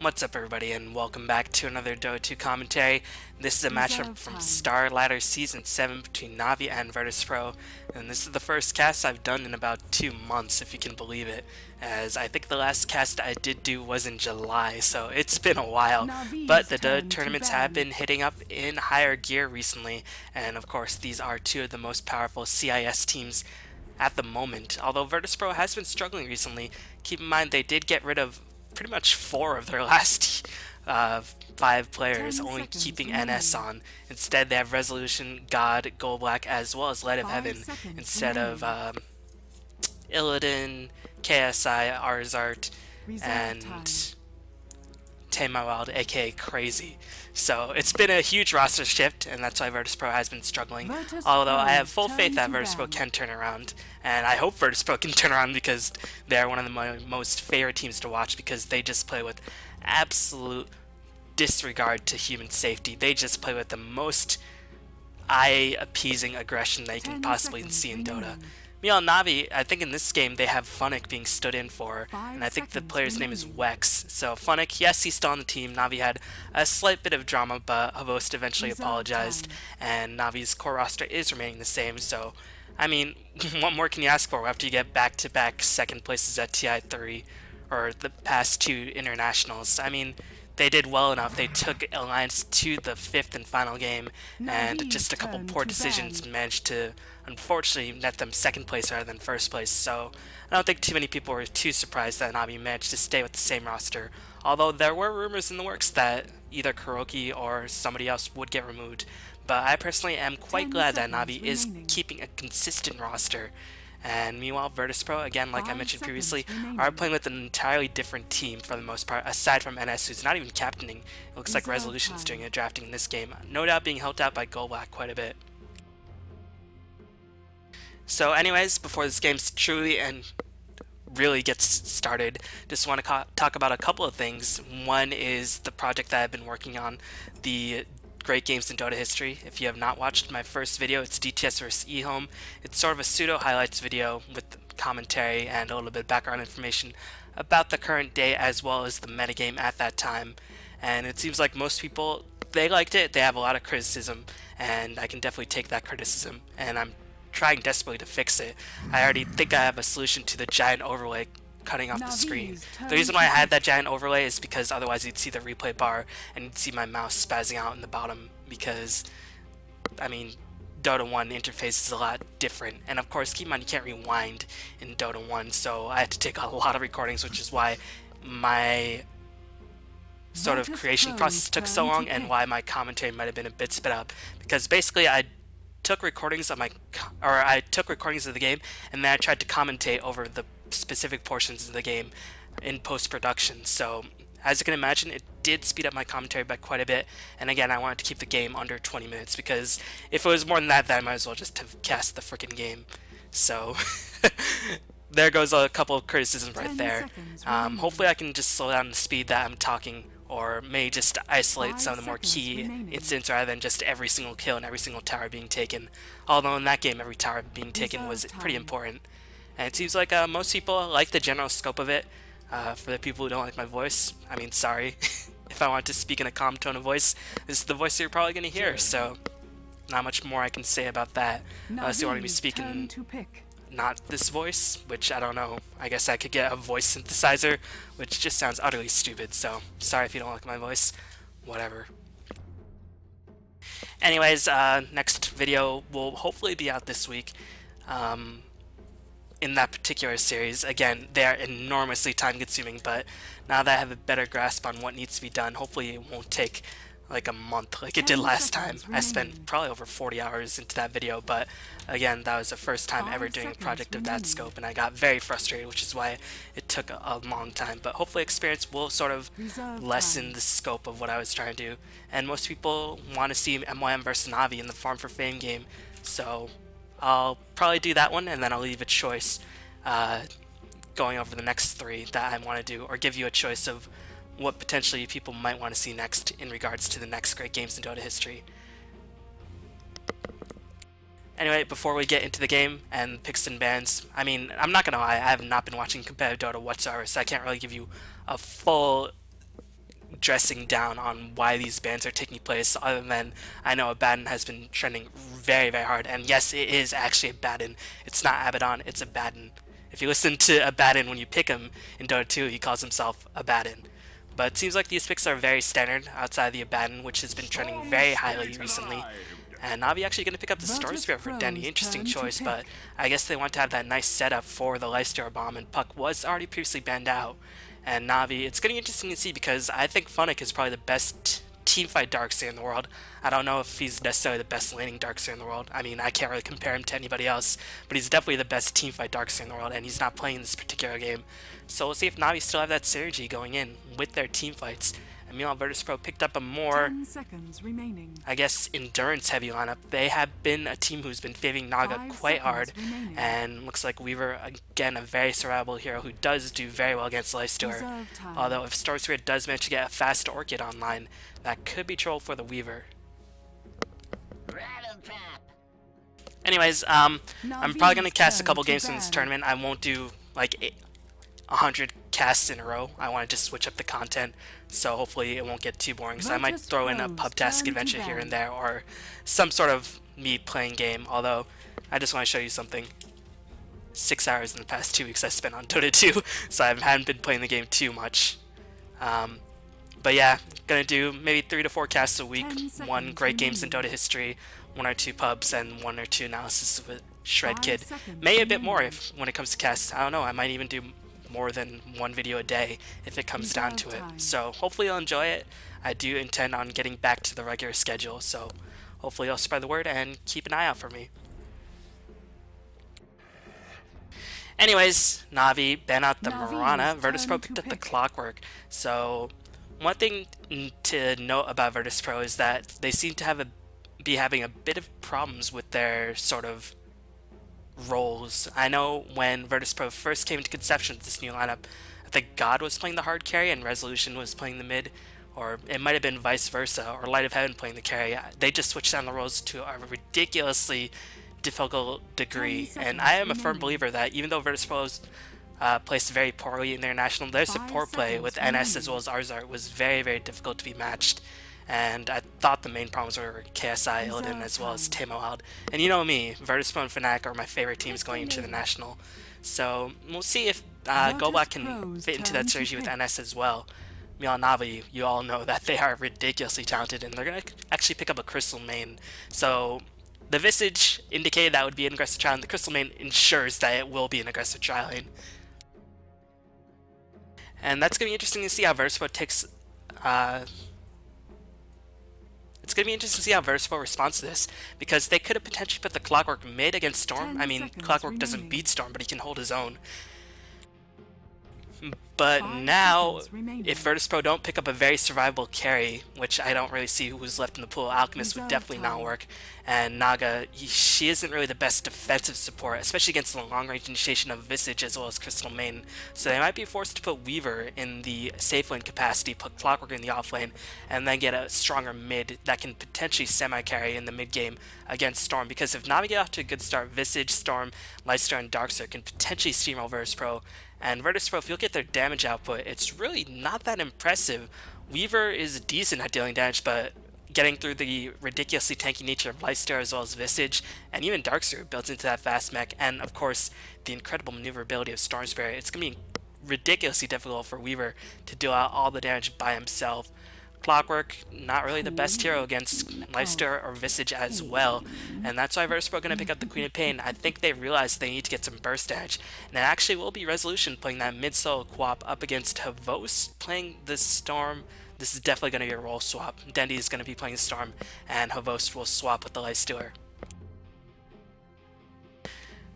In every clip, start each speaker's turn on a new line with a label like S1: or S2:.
S1: What's up everybody and welcome back to another Dota 2 commentary. This is a matchup from Star Ladder Season 7 between Navi and Virtus Pro and this is the first cast I've done in about two months if you can believe it as I think the last cast I did do was in July so it's been a while but the Dota tournaments have been hitting up in higher gear recently and of course these are two of the most powerful CIS teams at the moment. Although Virtus Pro has been struggling recently, keep in mind they did get rid of pretty much four of their last uh, five players, only keeping NS on. Instead, they have Resolution, God, Goblak, as well as Light of Heaven, instead of um, Illidan, KSI, Arzart, and Tame Wild, aka Crazy. So it's been a huge roster shift, and that's why Virtus Pro has been struggling. Virtus Although I have full faith that Virtus Pro can turn around, and I hope Virtus Pro can turn around because they're one of the my most favorite teams to watch because they just play with absolute disregard to human safety. They just play with the most eye-appeasing aggression that you can possibly see in Dota. Meanwhile, Navi, I think in this game they have Funn1k being stood in for, and I think the player's name is Wex. So Funn1k, yes, he's still on the team. Navi had a slight bit of drama, but XBOCT eventually apologized, and Navi's core roster is remaining the same. So, I mean, what more can you ask for after you get back-to-back -back second places at TI3, or the past two internationals? I mean, they did well enough. They took Alliance to the fifth and final game, and just a couple poor decisions managed to, unfortunately, net them second place rather than first place. So I don't think too many people were too surprised that Navi managed to stay with the same roster. Although there were rumors in the works that either KuroKy or somebody else would get removed. But I personally am quite glad that Navi is keeping a consistent roster and meanwhile, Virtus Pro, again, like I mentioned previously, are playing with an entirely different team for the most part, aside from NS, who's not even captaining. It looks like Resolution's doing a drafting in this game, no doubt being helped out by Goblak quite a bit. So anyways, before this game truly and really gets started, just want to talk about a couple of things. One is the project that I've been working on, the great games in Dota history. If you have not watched my first video, it's DTS vs eHome. It's sort of a pseudo highlights video with commentary and a little bit of background information about the current day as well as the metagame at that time. And it seems like most people, they liked it, they have a lot of criticism, and I can definitely take that criticism, and I'm trying desperately to fix it. I already think I have a solution to the giant overlay cutting off the screen. The reason why I had that giant overlay is because otherwise you'd see the replay bar and you'd see my mouse spazzing out in the bottom because, I mean, Dota 1 interface is a lot different. And of course, keep in mind you can't rewind in Dota 1, so I had to take a lot of recordings, which is why my sort of creation process took so long and why my commentary might have been a bit sped up. Because basically I took recordings of my, or I took recordings of the game, and then I tried to commentate over the specific portions of the game in post-production. So as you can imagine, it did speed up my commentary by quite a bit. And again, I wanted to keep the game under 20 minutes because if it was more than that, then I might as well just have cast the freaking game. So there goes a couple of criticisms right there. Um, hopefully I can just slow down the speed that I'm talking or may just isolate some of the more key remaining. incidents rather than just every single kill and every single tower being taken. Although in that game every tower being taken was pretty important. And it seems like uh, most people like the general scope of it. Uh, for the people who don't like my voice, I mean, sorry. if I want to speak in a calm tone of voice, this is the voice you're probably going to hear, so not much more I can say about that. Unless you want to be speaking not this voice, which I don't know. I guess I could get a voice synthesizer, which just sounds utterly stupid, so sorry if you don't like my voice. Whatever. Anyways, uh, next video will hopefully be out this week. Um, in that particular series. Again, they are enormously time consuming, but now that I have a better grasp on what needs to be done, hopefully it won't take like a month like it did last time. I spent probably over 40 hours into that video, but again, that was the first time ever doing a project of that scope, and I got very frustrated, which is why it took a, a long time. But hopefully experience will sort of lessen the scope of what I was trying to do. And most people want to see MYM versus Navi in the Farm for Fame game, so I'll probably do that one, and then I'll leave a choice uh, going over the next three that I want to do, or give you a choice of what potentially people might want to see next in regards to the next great games in Dota history. Anyway, before we get into the game and picks and bans, I mean, I'm not gonna lie, I have not been watching competitive Dota whatsoever, so I can't really give you a full dressing down on why these bans are taking place other than I know Abaddon has been trending very, very hard. And yes, it is actually Abaddon. It's not Abaddon, it's Abaddon. If you listen to Abaddon when you pick him in Dota 2, he calls himself Abaddon. But it seems like these picks are very standard outside the Abaddon, which has been trending very highly recently. And Navi actually going to pick up the Storm Spirit for Dendi. Interesting choice, but I guess they want to have that nice setup for the Lifestealer Bomb, and Puck was already previously banned out. And Navi, it's going to be interesting to see because I think Funn1k is probably the best teamfight Darkseer in the world. I don't know if he's necessarily the best laning Darkseer in the world. I mean, I can't really compare him to anybody else, but he's definitely the best teamfight Darkseer in the world, and he's not playing this particular game. So we'll see if Navi still have that synergy going in with their teamfights. And meanwhile, Virtus Pro picked up a more, I guess, endurance-heavy lineup. They have been a team who's been favoring Naga Five quite hard, remaining. and looks like Weaver, again, a very survivable hero who does do very well against Lifestealer. Although if Spirit does manage to get a fast Orchid online, that could be trouble for the Weaver. Anyways, um, I'm probably going to cast a couple games in this tournament. I won't do, like, 100 casts in a row. I want to just switch up the content, so hopefully it won't get too boring. So I might throw in a pub task adventure here and there, or some sort of me playing game, although I just want to show you something. Six hours in the past two weeks I spent on Dota 2, so I haven't been playing the game too much. Um, but yeah, gonna do maybe three to four casts a week, one great games in Dota history, one or two pubs, and one or two analysis of a Shred Kid. Maybe a bit more if when it comes to casts. I don't know, I might even do more than one video a day if it comes down to it. So hopefully you'll enjoy it. I do intend on getting back to the regular schedule, so hopefully you'll spread the word and keep an eye out for me. Anyways, Navi ban out the Navi Mirana, Virtus Pro picked up the Clockwork. So one thing to note about Virtus Pro is that they seem to have a be having a bit of problems with their sort of roles. I know when Virtus Pro first came into conception with this new lineup, I think God was playing the hard carry and Resolution was playing the mid, or it might have been vice versa, or Light of Heaven playing the carry. They just switched down the roles to a ridiculously difficult degree, and I am a firm believer that even though Virtus Pro's uh, placed very poorly in their national, their support play with NS as well as Arzart was very, very difficult to be matched and I thought the main problems were KSI, Illidan, as well as Team Wild. And you know me, Virtus and Fnatic are my favorite teams going into the National. So we'll see if uh, can fit into that synergy with NS as well. Milan Navi, you all know that they are ridiculously talented, and they're going to actually pick up a Crystal Maiden. So the Visage indicated that would be an aggressive trial, and the Crystal Maiden ensures that it will be an aggressive trialing. And that's going to be interesting to see how Virtus takes uh, it's going to be interesting to see how Virtus responds to this, because they could have potentially put the Clockwork mid against Storm. I mean, Clockwork remaining. doesn't beat Storm, but he can hold his own. But now, if Virtus Pro don't pick up a very survivable carry, which I don't really see who's left in the pool, Alchemist would definitely not work, and Naga, he, she isn't really the best defensive support, especially against the long-range initiation of Visage as well as Crystal Maiden, so they might be forced to put Weaver in the safe lane capacity, put Clockwork in the off lane, and then get a stronger mid that can potentially semi-carry in the mid game against Storm, because if Navi get off to a good start, Visage, Storm, Lifestealer, and Darkseer can potentially steamroll Virtus Pro, and Virtus Pro, if you look at their damage output, it's really not that impressive. Weaver is decent at dealing damage, but getting through the ridiculously tanky nature of Lifestealer as well as Visage, and even Darkseer builds into that fast mech, and of course, the incredible maneuverability of Storm It's going to be ridiculously difficult for Weaver to deal out all the damage by himself. Clockwork, not really the best hero mm. against Lifestealer or Visage as well, and that's why Virtus Pro going to pick up the Queen of Pain. I think they realized they need to get some burst edge, and it actually will be Resolution playing that mid-solo co-op up against XBOCT playing the Storm. This is definitely going to be a role swap. Dendi is going to be playing Storm, and XBOCT will swap with the Lifestealer.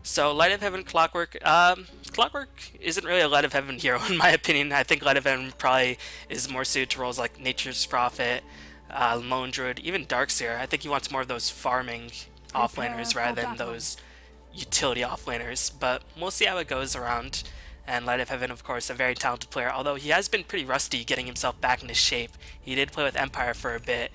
S1: So Light of Heaven Clockwork, um, Clockwork isn't really a Light of Heaven hero in my opinion. I think Light of Heaven probably is more suited to roles like Nature's Prophet, uh, Lone Druid, even Darkseer. I think he wants more of those farming offlaners rather than those utility offlaners. But we'll see how it goes around. And Light of Heaven, of course, a very talented player, although he has been pretty rusty getting himself back into shape. He did play with Empire for a bit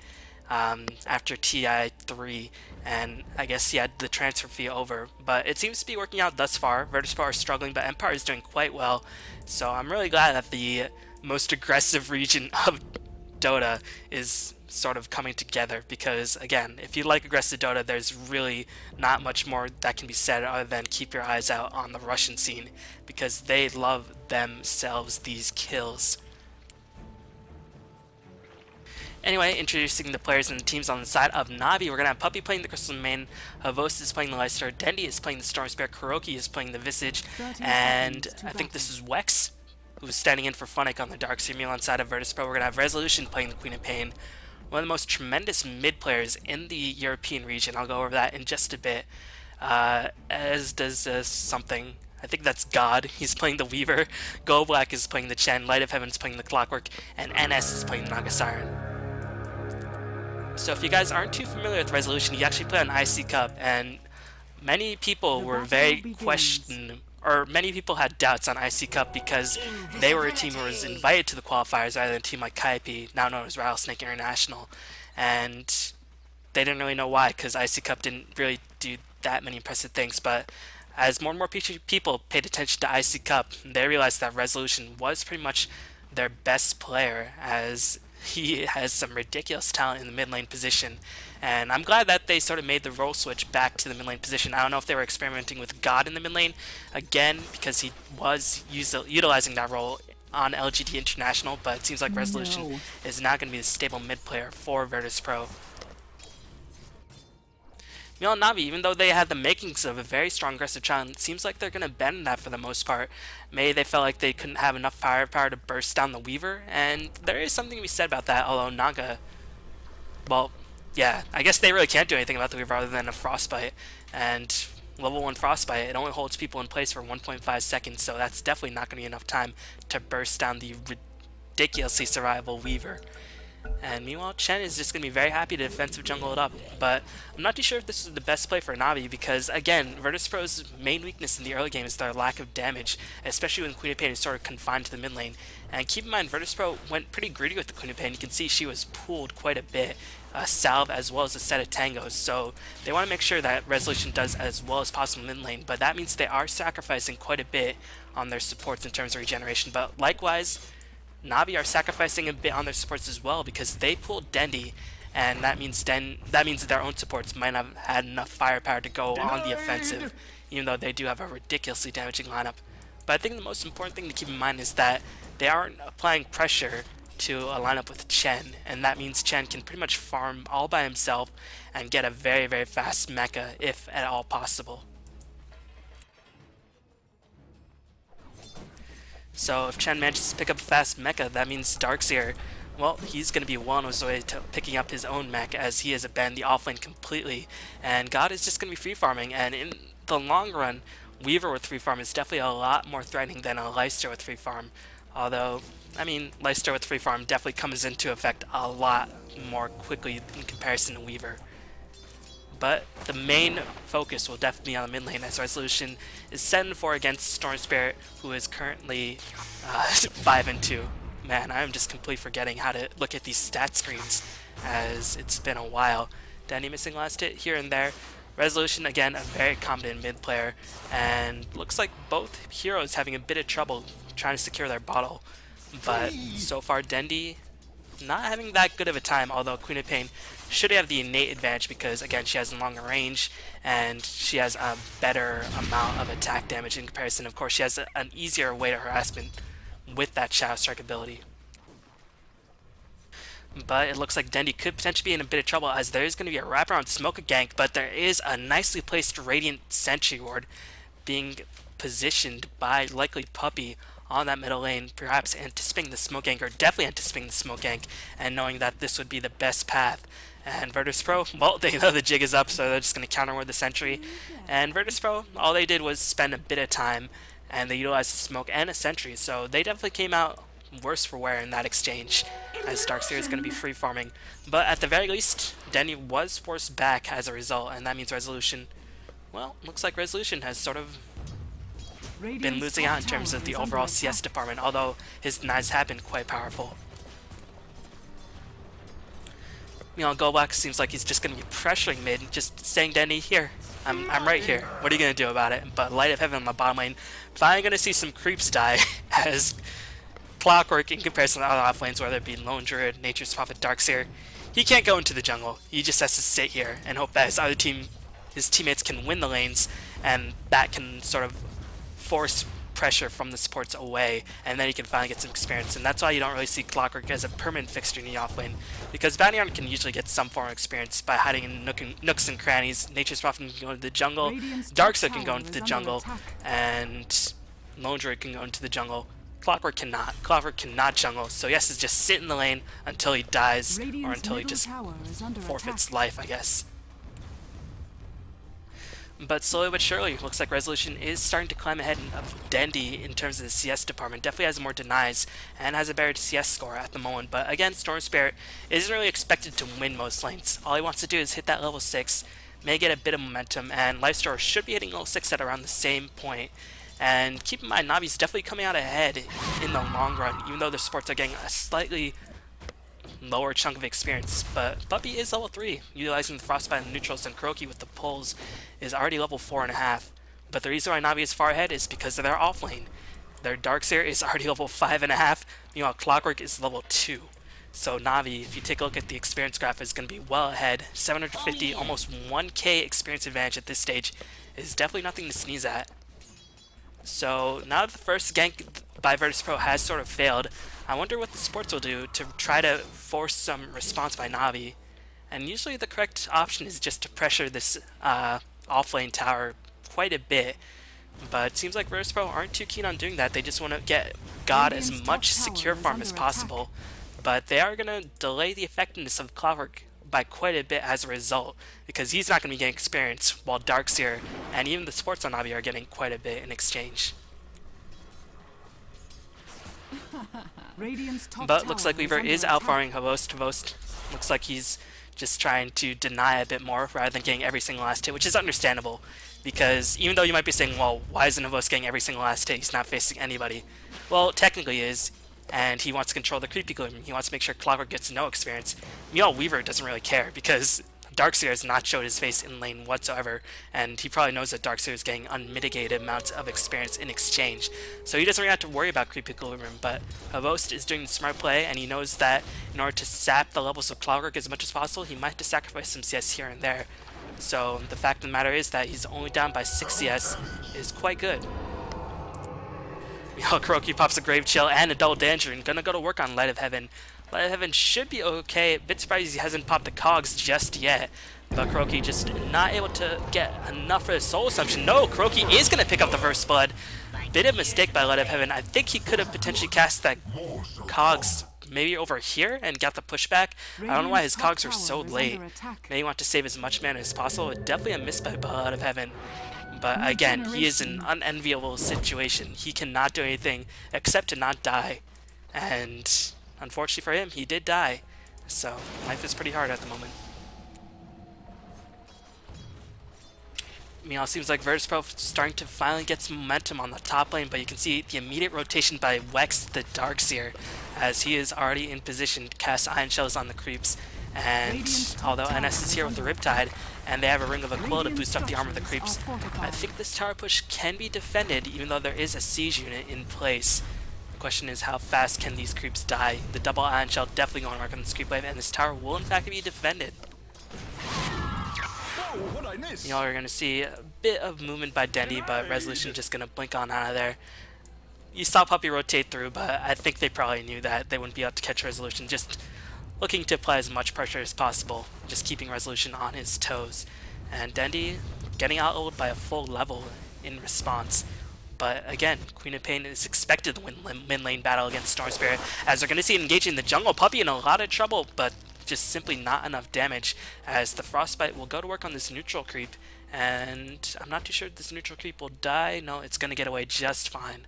S1: um, after TI3, and I guess he had the transfer fee over. But it seems to be working out thus far. Virtus.pro is struggling, but Empire is doing quite well. So I'm really glad that the most aggressive region of Dota is sort of coming together because again if you like aggressive Dota there's really not much more that can be said other than keep your eyes out on the Russian scene because they love themselves these kills. Anyway, introducing the players and the teams on the side of Navi, we're going to have Puppey playing the Crystal Maiden, XBOCT is playing the Lifestealer, Dendi is playing the Storm Spirit, Kuroky is playing the Visage, and I think this is Wex, who's standing in for Funn1k on the Dark Seer on side of Virtus Pro. We're going to have Resolution playing the Queen of Pain, one of the most tremendous mid players in the European region. I'll go over that in just a bit. Uh, as does uh, something. I think that's God. He's playing the Weaver. Goblak is playing the Chen. Light of Heaven is playing the Clockwork. And NS is playing the Naga Siren. So if you guys aren't too familiar with Resolution, you actually play on iCCup. And many people were very questioning or many people had doubts on iCCup because they were a team who was invited to the qualifiers rather than a team like Kaipi, now known as Rattlesnake International. And they didn't really know why because iCCup didn't really do that many impressive things. But as more and more people paid attention to iCCup, they realized that Resolution was pretty much their best player as he has some ridiculous talent in the mid lane position and I'm glad that they sort of made the role switch back to the mid lane position. I don't know if they were experimenting with God in the mid lane again because he was utilizing that role on LGD International, but it seems like Resolution no. is not going to be the stable mid player for Virtus Pro. Meanwhile, Navi, even though they had the makings of a very strong aggressive challenge, it seems like they're going to bend that for the most part. Maybe they felt like they couldn't have enough firepower to burst down the Weaver, and there is something to be said about that, although Naga, well, yeah, I guess they really can't do anything about the Weaver other than a Frostbite. And level 1 Frostbite, it only holds people in place for 1.5 seconds, so that's definitely not going to be enough time to burst down the ridiculously survivable Weaver. And meanwhile, Chen is just going to be very happy to defensive jungle it up. But I'm not too sure if this is the best play for Navi because, again, Virtus Pro's main weakness in the early game is their lack of damage, especially when Queen of Pain is sort of confined to the mid lane. And keep in mind, Virtus Pro went pretty greedy with the Queen of Pain. You can see she was pulled quite a bit, a salve as well as a set of tangos. So they want to make sure that Resolution does as well as possible mid lane, but that means they are sacrificing quite a bit on their supports in terms of regeneration. But likewise, Navi are sacrificing a bit on their supports as well because they pulled Dendi, and that means Den that means their own supports might not have had enough firepower to go on the offensive, even though they do have a ridiculously damaging lineup. But I think the most important thing to keep in mind is that they aren't applying pressure to a lineup with Chen, and that means Chen can pretty much farm all by himself and get a very, very fast mecha if at all possible. So if Chen manages to pick up a fast mecha, that means Darkseer, well, he's going to be well on his way to picking up his own mech as he has abandoned the offlane completely, and God is just going to be free farming, and in the long run, Weaver with free farm is definitely a lot more threatening than a Lifestealer with free farm, although I mean, Lifestealer with Free Farm definitely comes into effect a lot more quickly in comparison to Weaver. But the main focus will definitely be on the mid lane as Resolution is 7-4 against Storm Spirit, who is currently uh, 5 and 2. Man, I'm just completely forgetting how to look at these stat screens as it's been a while. Dendi missing last hit here and there. Resolution, again, a very competent mid player, and looks like both heroes having a bit of trouble trying to secure their bottle. But so far, Dendi not having that good of a time, although Queen of Pain should have the innate advantage because, again, she has longer range and she has a better amount of attack damage in comparison. Of course, she has a, an easier way to harassment with that Shadow Strike ability. But it looks like Dendi could potentially be in a bit of trouble as there is going to be a wraparound smoke gank, but there is a nicely placed Radiant Sentry Ward being positioned by likely Puppey on that middle lane, perhaps anticipating the smoke gank, or definitely anticipating the smoke gank, and knowing that this would be the best path. And Virtus Pro, well, they know the jig is up, so they're just going to counter with the sentry. And Virtus Pro, all they did was spend a bit of time, and they utilized the smoke and a sentry, so they definitely came out worse for wear in that exchange, as Darkseer is going to be free farming. But at the very least, Dendi was forced back as a result, and that means Resolution, well, looks like Resolution has sort of been losing out in terms of the overall CS department, although his knives have been quite powerful. You know, Goblak seems like he's just going to be pressuring mid, just saying Dendi, here, I'm, I'm right here. What are you going to do about it? But Light of Heaven on the bottom lane, finally going to see some creeps die as Clockwork, in comparison to other offlanes, whether it be Lone Druid, Nature's Prophet, Darkseer, he can't go into the jungle. He just has to sit here and hope that his other team, his teammates can win the lanes, and that can sort of force pressure from the supports away, and then he can finally get some experience. And that's why you don't really see Clockwork as a permanent fixture in the offlane, because Hunter can usually get some form of experience by hiding in nook and, nooks and crannies. Nature's Prophet can go into the jungle, Darkseer can go into the jungle, and Lone Druid can go into the jungle. Clockwork cannot. Clockwork cannot jungle, so has to just sit in the lane until he dies, or until he just forfeits attack. life, I guess. But slowly but surely, looks like Resolution is starting to climb ahead of Dendi in terms of the CS department. Definitely has more denies and has a better CS score at the moment. But again, Storm Spirit isn't really expected to win most lanes. All he wants to do is hit that level 6, may get a bit of momentum, and Lifestealer should be hitting level 6 at around the same point. And keep in mind, Navi's definitely coming out ahead in the long run, even though the supports are getting a slightly lower chunk of experience, but Puppey is level 3, utilizing the Frostbite and neutrals, and KuroKy with the pulls is already level 4.5. But the reason why Navi is far ahead is because of their offlane. Their Darkseer is already level 5.5, meanwhile Clockwork is level 2. So Navi, if you take a look at the experience graph, is going to be well ahead. 750, almost 1k experience advantage at this stage is definitely nothing to sneeze at. So now that the first gank by Virtus Pro has sort of failed, I wonder what the sports will do to try to force some response by Navi. And usually the correct option is just to pressure this uh, offlane tower quite a bit. But it seems like Virtus Pro aren't too keen on doing that. They just want to get God as much secure farm as possible. Attack. But they are going to delay the effectiveness of Clockwork by quite a bit as a result, because he's not going to be getting experience, while Darkseer and even the sports on Navi are getting quite a bit in exchange. but looks like Weaver is outfarming XBOCT. XBOCT looks like he's just trying to deny a bit more rather than getting every single last hit, which is understandable. Because even though you might be saying, well, why isn't XBOCT getting every single last hit? He's not facing anybody. Well, technically he is, and he wants to control the creep equilibrium. He wants to make sure Clockwork gets no experience. Meanwhile, Weaver doesn't really care because Darkseer has not showed his face in lane whatsoever, and he probably knows that Darkseer is getting unmitigated amounts of experience in exchange. So he doesn't really have to worry about creep equilibrium, but XBOCT is doing the smart play, and he knows that in order to sap the levels of Clockwork as much as possible, he might have to sacrifice some CS here and there. So the fact of the matter is that he's only down by 6 CS is quite good. Meanwhile, KuroKy pops a Grave Chill and a Double Danger and gonna go to work on Light of Heaven. Light of Heaven should be okay. A bit surprised he hasn't popped the cogs just yet. But KuroKy just not able to get enough for his soul assumption. No, KuroKy is going to pick up the first blood. Bit of mistake by Light of Heaven. I think he could have potentially cast that cogs maybe over here and got the pushback. I don't know why his cogs are so late. Maybe want to save as much mana as possible. Definitely a miss by Light of Heaven. But again, he is in an unenviable situation. He cannot do anything except to not die. And Unfortunately for him, he did die. So, life is pretty hard at the moment. Meanwhile, it seems like Virtus.pro starting to finally get some momentum on the top lane, but you can see the immediate rotation by Wex the Darkseer, as he is already in position to cast Ion Shells on the creeps. And although NS is here with the Riptide, and they have a Ring of Aquila to boost up the armor of the creeps, I think this tower push can be defended, even though there is a siege unit in place question is how fast can these creeps die? The double Ion Shell definitely going to work on this creep wave, and this tower will in fact be defended. Y'all are going to see a bit of movement by Dendi, but Resolution just going to blink on out of there. You saw Puppey rotate through, but I think they probably knew that they wouldn't be able to catch Resolution. Just looking to apply as much pressure as possible, just keeping Resolution on his toes. And Dendi getting out old by a full level in response. But again, Queen of Pain is expected to win mid lane battle against Storm Spirit, as they're going to see it engaging the jungle. Puppey in a lot of trouble, but just simply not enough damage, as the Frostbite will go to work on this neutral creep, and I'm not too sure this neutral creep will die. No, it's going to get away just fine.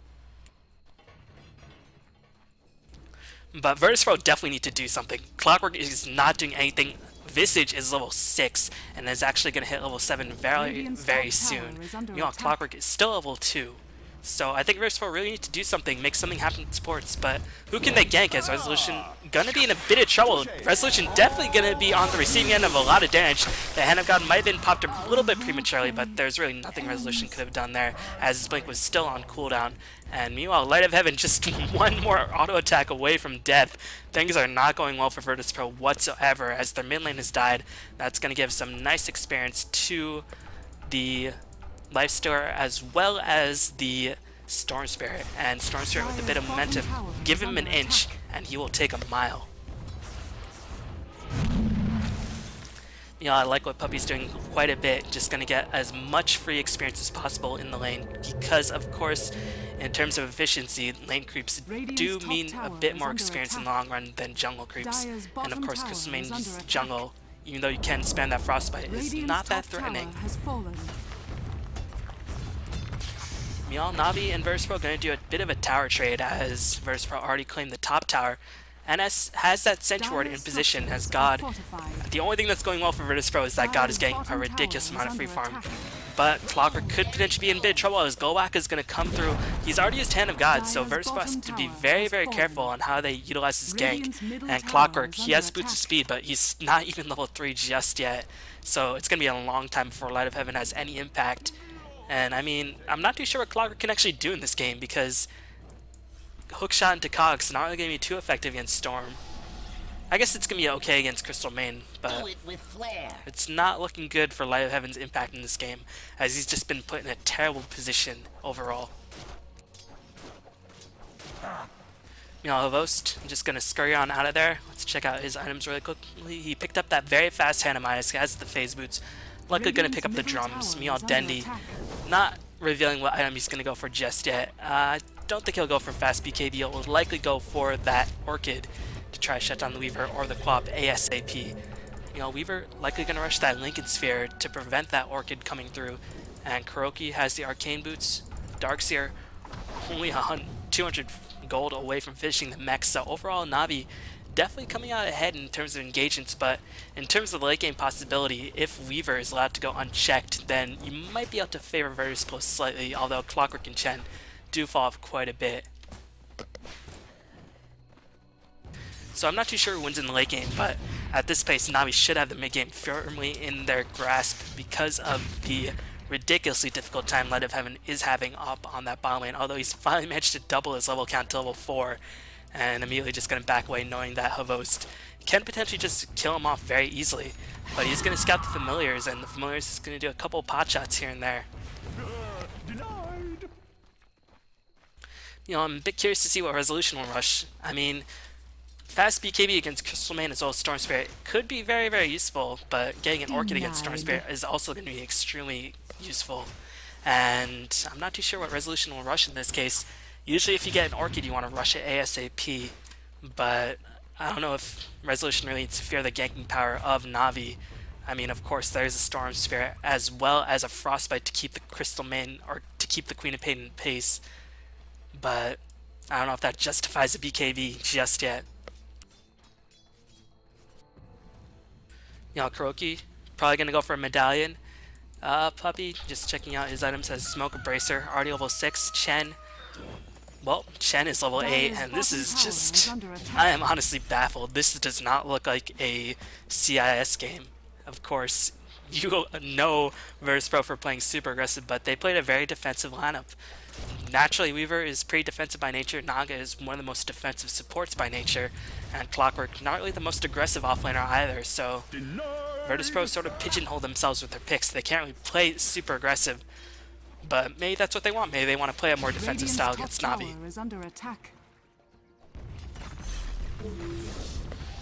S1: But Virtus.pro definitely need to do something. Clockwork is not doing anything Visage is level 6 and is actually going to hit level 7 very, very soon. Meanwhile, Clockwork is still level 2. So I think Virtus.pro really need to do something, make something happen in sports, but who can they gank as Resolution gonna be in a bit of trouble. Resolution definitely gonna be on the receiving end of a lot of damage. The Hand of God might have been popped a little bit prematurely, but there's really nothing Resolution could have done there as his blink was still on cooldown. And meanwhile, Light of Heaven just one more auto attack away from death. Things are not going well for Virtus Pro whatsoever as their mid lane has died. That's gonna give some nice experience to the Lifestealer as well as the Storm Spirit. And Storm Spirit with a bit of momentum, give him an inch and he will take a mile. You know, I like what Puppey's doing quite a bit, just going to get as much free experience as possible in the lane because, of course, in terms of efficiency, lane creeps do mean a bit more experience in the long run than jungle creeps. And of course, Crystal Maiden's jungle, even though you can spam that Frostbite, is not that threatening. Meanwhile, Navi and Virtus.pro going to do a bit of a tower trade as Verspro already claimed the top tower and has, has that Ward in position as God. The only thing that's going well for Virtus.pro is that God is getting a ridiculous amount of free farm. But Clockwork could potentially be in big trouble as Goblak is going to come through. He's already used Hand of God, so Virtus.pro has to be very, very careful on how they utilize his gank. And Clockwork, he has boots of speed, but he's not even level 3 just yet. So it's going to be a long time before Light of Heaven has any impact. And I mean, I'm not too sure what Clogger can actually do in this game because Hookshot into Cogs not really going to be too effective against Storm. I guess it's going to be okay against Crystal Maiden, but it it's not looking good for Light of Heaven's impact in this game, as he's just been put in a terrible position overall. Know, Host, I'm just going to scurry on out of there. Let's check out his items really quickly. He picked up that very fast Hanamitis, has the phase boots, Likely going to pick up the drums. Meow Dendi. Not revealing what item he's going to go for just yet. I uh, don't think he'll go for fast BKB. He'll likely go for that Orchid to try to shut down the Weaver or the Quap ASAP. You know, Weaver likely going to rush that Linken Sphere to prevent that Orchid coming through. And KuroKy has the Arcane Boots. Darkseer only 200 gold away from finishing the mech. So overall, Navi definitely coming out ahead in terms of engagements, but in terms of the late game possibility, if Weaver is allowed to go unchecked, then you might be able to favor Virtus.pro slightly, although Clockwork and Chen do fall off quite a bit. So I'm not too sure who wins in the late game, but at this pace, Navi should have the mid game firmly in their grasp because of the ridiculously difficult time Light of Heaven is having up on that bottom lane, although he's finally managed to double his level count to level 4, and immediately just going to back away knowing that XBOCT can potentially just kill him off very easily. But he's going to scout the Familiars, and the Familiars is going to do a couple pot shots here and there. You know, I'm a bit curious to see what Resolution will rush. I mean, fast BKB against Crystal Maiden as well as Storm Spirit could be very, very useful, but getting an Orchid against Storm Spirit is also going to be extremely useful. And I'm not too sure what Resolution will rush in this case. Usually if you get an Orchid, you want to rush it ASAP, but I don't know if Resolution really needs to fear the ganking power of Navi. I mean, of course, there's a Storm Spirit, as well as a Frostbite to keep the Crystal Maiden, or to keep the Queen of Pain in pace, but I don't know if that justifies a BKB just yet. Know, KuroKy, probably gonna go for a Medallion. Uh, Puppey, just checking out his items, has Smoke Bracer, already level 6, Chen, well, Chen is level 8, and this is just... I am honestly baffled. This does not look like a CIS game. Of course, you know Virtus.pro for playing super aggressive, but they played a very defensive lineup. Naturally, Weaver is pretty defensive by nature, Naga is one of the most defensive supports by nature, and Clockwork not really the most aggressive offlaner either, so Virtus.pro sort of pigeonhole themselves with their picks. They can't really play super aggressive, but maybe that's what they want. Maybe they want to play a more defensive Radiant's style against Navi. Is under attack.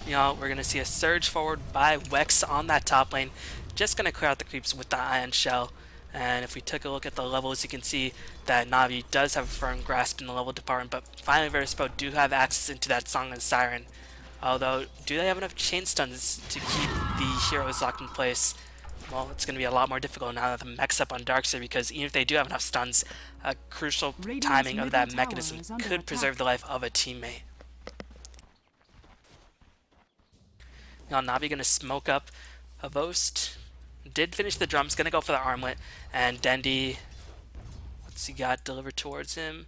S1: You know, we're going to see a surge forward by Wex on that top lane. Just going to clear out the creeps with the Ion Shell. And if we take a look at the levels, you can see that Navi does have a firm grasp in the level department, but finally Virtus.pro do have access into that Song and Siren. Although, do they have enough chain stuns to keep the heroes locked in place? Well, it's going to be a lot more difficult now that the mech's up on Darkseer because even if they do have enough stuns, a crucial Radiant's timing of that mechanism could attack. preserve the life of a teammate. Now Navi going to smoke up XBOCT. Did finish the drums, going to go for the armlet, and Dendi what's he got delivered towards him.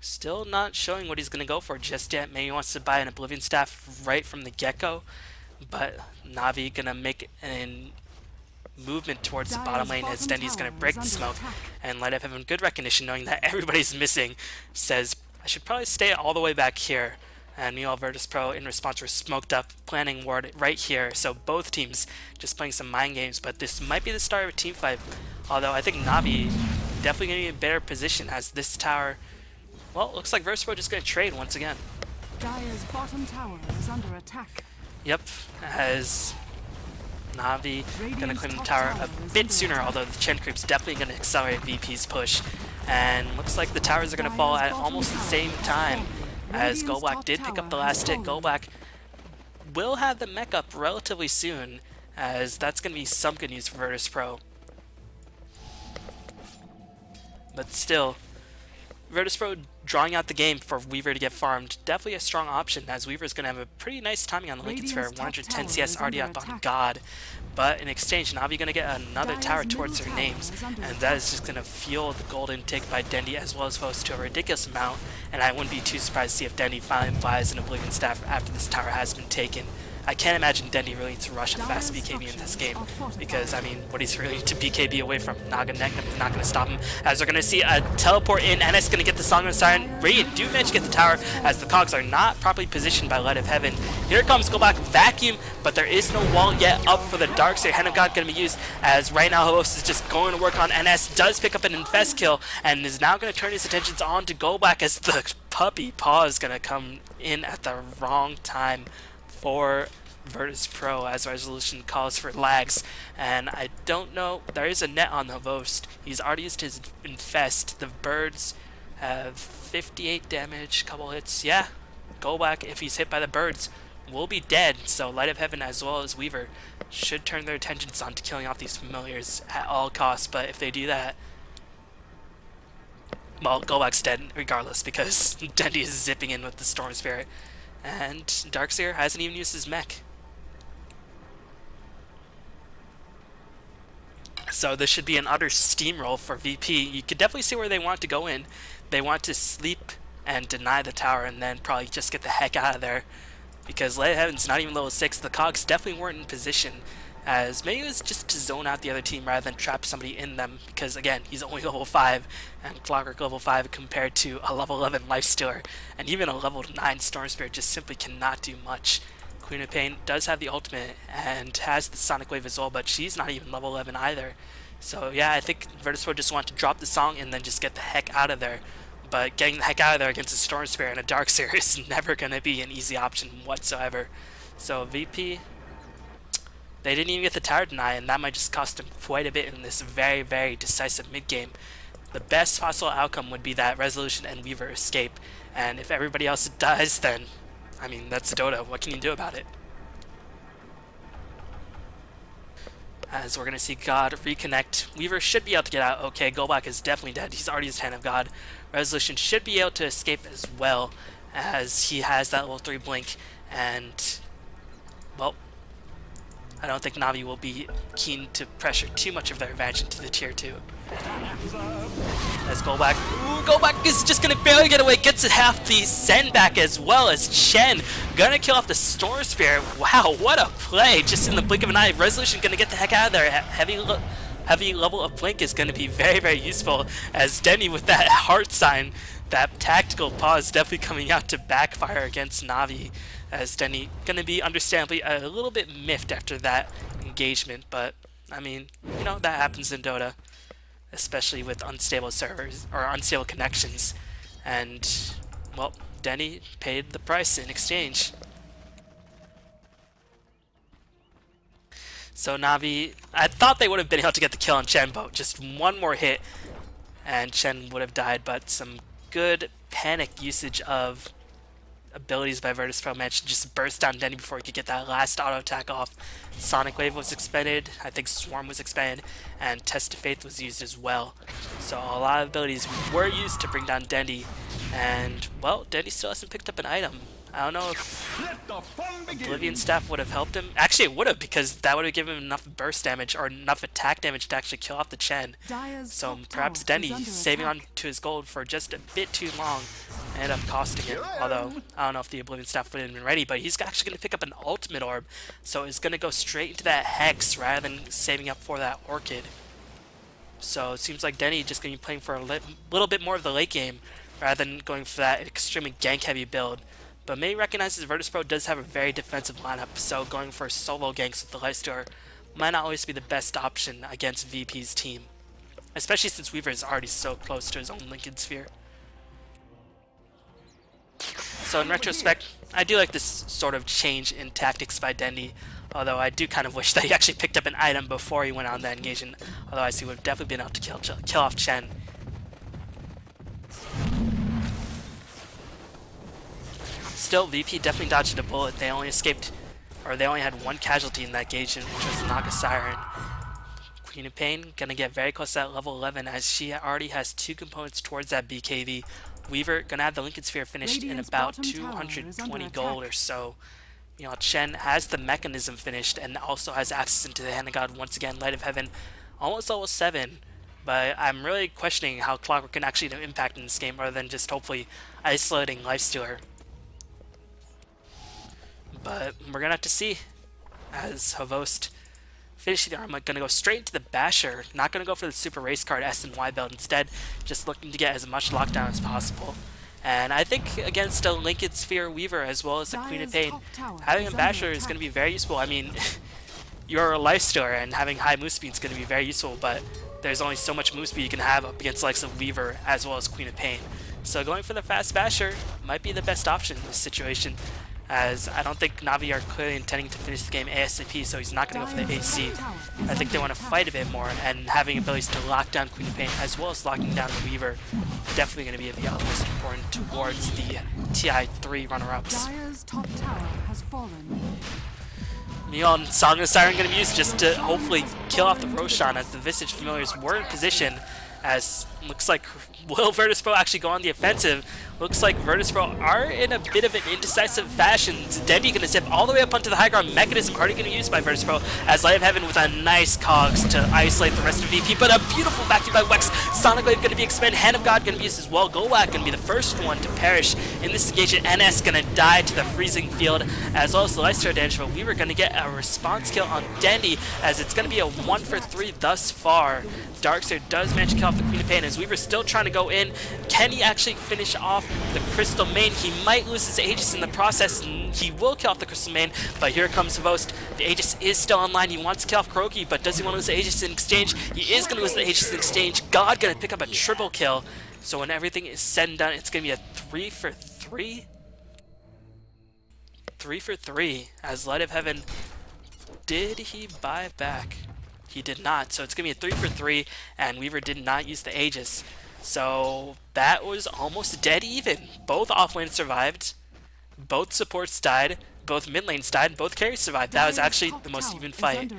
S1: Still not showing what he's going to go for just yet. Maybe he wants to buy an Oblivion Staff right from the get-go. But Navi going to make an movement towards the bottom lane as Dendi's going to break the smoke. And Light up having good recognition knowing that everybody's missing, says, I should probably stay all the way back here. And meanwhile, Virtus Pro in response were smoked up, planning ward right here. So both teams just playing some mind games, but this might be the start of a team fight. Although I think Navi definitely going to be in a better position as this tower well, looks like Verspro just going to trade once again.
S2: Dire's bottom tower is under attack.
S1: Yep, as Navi to claim the tower a bit sooner, although the Chen Creep's definitely to accelerate VP's push. And looks like the towers are to fall at almost the same time as Goblak did pick up the last hit. Goblak will have the mech up relatively soon, as that's to be some good news for Virtus Pro. But still, Virtus Pro drawing out the game for Weaver to get farmed. Definitely a strong option, as Weaver is going to have a pretty nice timing on the Linken's Sphere. 110 CS already up on God. But in exchange, Navi going to get another tower towards their names, and that is just going to fuel the gold intake by Dendi as well as Vost to a ridiculous amount, and I wouldn't be too surprised to see if Dendi finally buys an Oblivion Staff after this tower has been taken. I can't imagine Dendi really needs to rush and fast BKB in this game because, I mean, what he's really to BKB away from Naga Neck is not going to stop him as we're going to see a teleport in. NS going to get the Song of Siren. Radiant do manage to get the tower as the cogs are not properly positioned by Light of Heaven. Here comes Go Back Vacuum, but there is no wall yet up for the Darkseer. Hand of God going to be used as right now Host is just going to work on NS, does pick up an Infest kill, and is now going to turn his attentions on to Goblak as the puppy paw is going to come in at the wrong time for Virtus Pro as resolution calls for lags. And I don't know, there is a net on the Vost. He's already used his Infest. The birds have 58 damage, couple hits. Yeah, Goblak if he's hit by the birds. Will be dead, so Light of Heaven as well as Weaver should turn their attentions on to killing off these familiars at all costs, but if they do that, well, Goblak's dead regardless because Dendi is zipping in with the Storm Spirit. And Darkseer hasn't even used his mech. So this should be an utter steamroll for VP. You could definitely see where they want to go in. They want to sleep and deny the tower and then probably just get the heck out of there. Because Light Heaven's not even level 6. The Cogs definitely weren't in position. As maybe it was just to zone out the other team rather than trap somebody in them. Because again, he's only level 5 and Clockwork level 5 compared to a level 11 Lifestealer. And even a level 9 Storm Spirit just simply cannot do much. Queen of Pain does have the ultimate and has the Sonic Wave as well, but she's not even level 11 either. So yeah, I think Pro just want to drop the song and then just get the heck out of there. But getting the heck out of there against a Storm Spirit and a Darkseer is never going to be an easy option whatsoever. So VP, they didn't even get the tower deny, and that might just cost them quite a bit in this very, very decisive mid-game. The best possible outcome would be that Resolution and Weaver escape, and if everybody else dies, then I mean, that's Dota. What can you do about it? As we're going to see God reconnect. Weaver should be able to get out. Okay, Goblak is definitely dead. He's already his Hand of God. Resolution should be able to escape as well, as he has that level 3 blink. And, well, I don't think Navi will be keen to pressure too much of their advantage into the tier 2. Let's go back. Ooh, Goblak is just gonna barely get away. Gets half the send back as well as Chen. Gonna kill off the Storm Spirit. Wow, what a play. Just in the blink of an eye. Resolution gonna get the heck out of there. Heavy heavy level of blink is gonna be very, very useful as Dendi with that heart sign. That tactical pause definitely coming out to backfire against Navi as Dendi gonna be understandably a little bit miffed after that engagement, but I mean, you know, that happens in Dota, especially with unstable servers or unstable connections. And well, Dendi paid the price in exchange. So Navi, I thought they would have been able to get the kill on Chen, but just one more hit and Chen would have died, but some good panic usage of abilities by Virtus Pro to just burst down Dendi before he could get that last auto attack off. Sonic Wave was expended, I think Swarm was expended, and Test of Faith was used as well. So a lot of abilities were used to bring down Dendi, and well, Dendi still hasn't picked up an item. I don't know if Oblivion Staff would have helped him. Actually, it would have because that would have given him enough burst damage or enough attack damage to actually kill off the Chen. So perhaps Dendi saving on to his gold for just a bit too long ended up costing him. Although, I don't know if the Oblivion Staff would have been ready, but he's actually going to pick up an Ultimate Orb. So it's going to go straight into that Hex rather than saving up for that Orchid. So it seems like Dendi just going to be playing for a li little bit more of the late game rather than going for that extremely gank-heavy build. But May recognizes Virtus.pro does have a very defensive lineup, so going for solo ganks with the Lifestealer might not always be the best option against VP's team. Especially since Weaver is already so close to his own Linken Sphere. So in retrospect, I do like this sort of change in tactics by Dendi, although I do kind of wish that he actually picked up an item before he went on that engagement, otherwise he would have definitely been able to kill, kill off Chen. Still, VP definitely dodged a bullet. They only escaped, or they only had one casualty in that engagement, which was Naga Siren. Queen of Pain gonna get very close to that level 11 as she already has two components towards that BKB. Weaver gonna have the Linken Sphere finished in about 220 gold or so. You know, Chen has the Mekansm finished and also has access into the Hand of God once again, Light of Heaven, almost level 7. But I'm really questioning how Clockwork can actually impact in this game rather than just hopefully isolating Lifestealer. But we're gonna have to see as XBOCT finishing the arm, I'm gonna go straight into the Basher. Not gonna go for the Super Race card S and Y belt. Instead, just looking to get as much lockdown as possible. And I think against a Linken Sphere Weaver as well as the Queen of Pain, having a Basher is going to be very useful. I mean, you're a life Lifestealer and having high move speed is going to be very useful, but there's only so much move speed you can have up against likes of Weaver as well as Queen of Pain. So going for the fast Basher might be the best option in this situation as I don't think Navi are clearly intending to finish the game ASAP, so he's not going to go for the AC. I think they want to fight a bit more, and having abilities to lock down Queen of Pain as well as locking down the Weaver definitely going to be of the utmost importance towards the TI3 runner-ups. Neon Song of Siren going to be used just to hopefully kill off the Roshan as the Visage Familiars were in position as looks like will Virtus.pro actually go on the offensive Looks like Virtus.pro are in a bit of an indecisive fashion. Going to zip all the way up onto the high ground. Mekansm already going to use by Virtus.pro as Light of Heaven with a nice cogs to isolate the rest of VP. But a beautiful vacuum by Wex. Sonic Wave going to be expanded. Hand of God to be used as well. Goblak going to be the first one to perish in this engagement. NS going to die to the freezing field as well as the Lifestealer damage. But we were going to get a response kill on Dendi as it's going to be a 1 for 3 thus far. Darkseer does manage to kill off the Queen of Pain as we were still trying to go in. Can he actually finish off the Crystal Maiden. He might lose his Aegis in the process, and he will kill off the Crystal Maiden, but here comes XBOCT. The Aegis is still online. He wants to kill off KuroKy, but does he want to lose the Aegis in exchange? He is going to lose the Aegis in exchange. God going to pick up a triple kill. So when everything is said and done, it's going to be a 3 for 3? 3 for 3, as Light of Heaven, did he buy back? He did not, so it's going to be a 3 for 3, and Weaver did not use the Aegis. So that was almost dead even. Both offlanes survived, both supports died, both mid lanes died, both carries survived. That was actually the most even fight.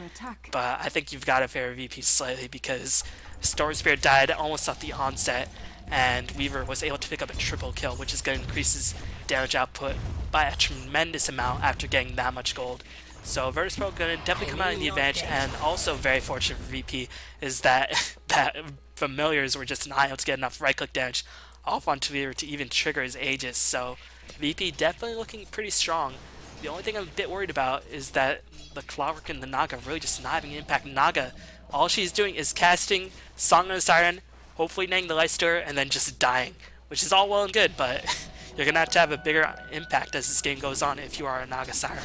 S1: But I think you've got to favor VP slightly because Storm Spirit died almost at the onset, and Weaver was able to pick up a triple kill, which is going to increase his damage output by a tremendous amount after getting that much gold. So Virtus.pro going to definitely come out in the advantage, and also very fortunate for VP is that that familiars were just not able to get enough right-click damage off on Twitter to even trigger his Aegis. So VP definitely looking pretty strong. The only thing I'm a bit worried about is that the Clockwork and the Naga really just not having an impact. Naga, all she's doing is casting Song of the Siren, hopefully nagging the Lifestealer, and then just dying, which is all well and good, but you're going to have to have a bigger impact as this game goes on if you are a Naga Siren.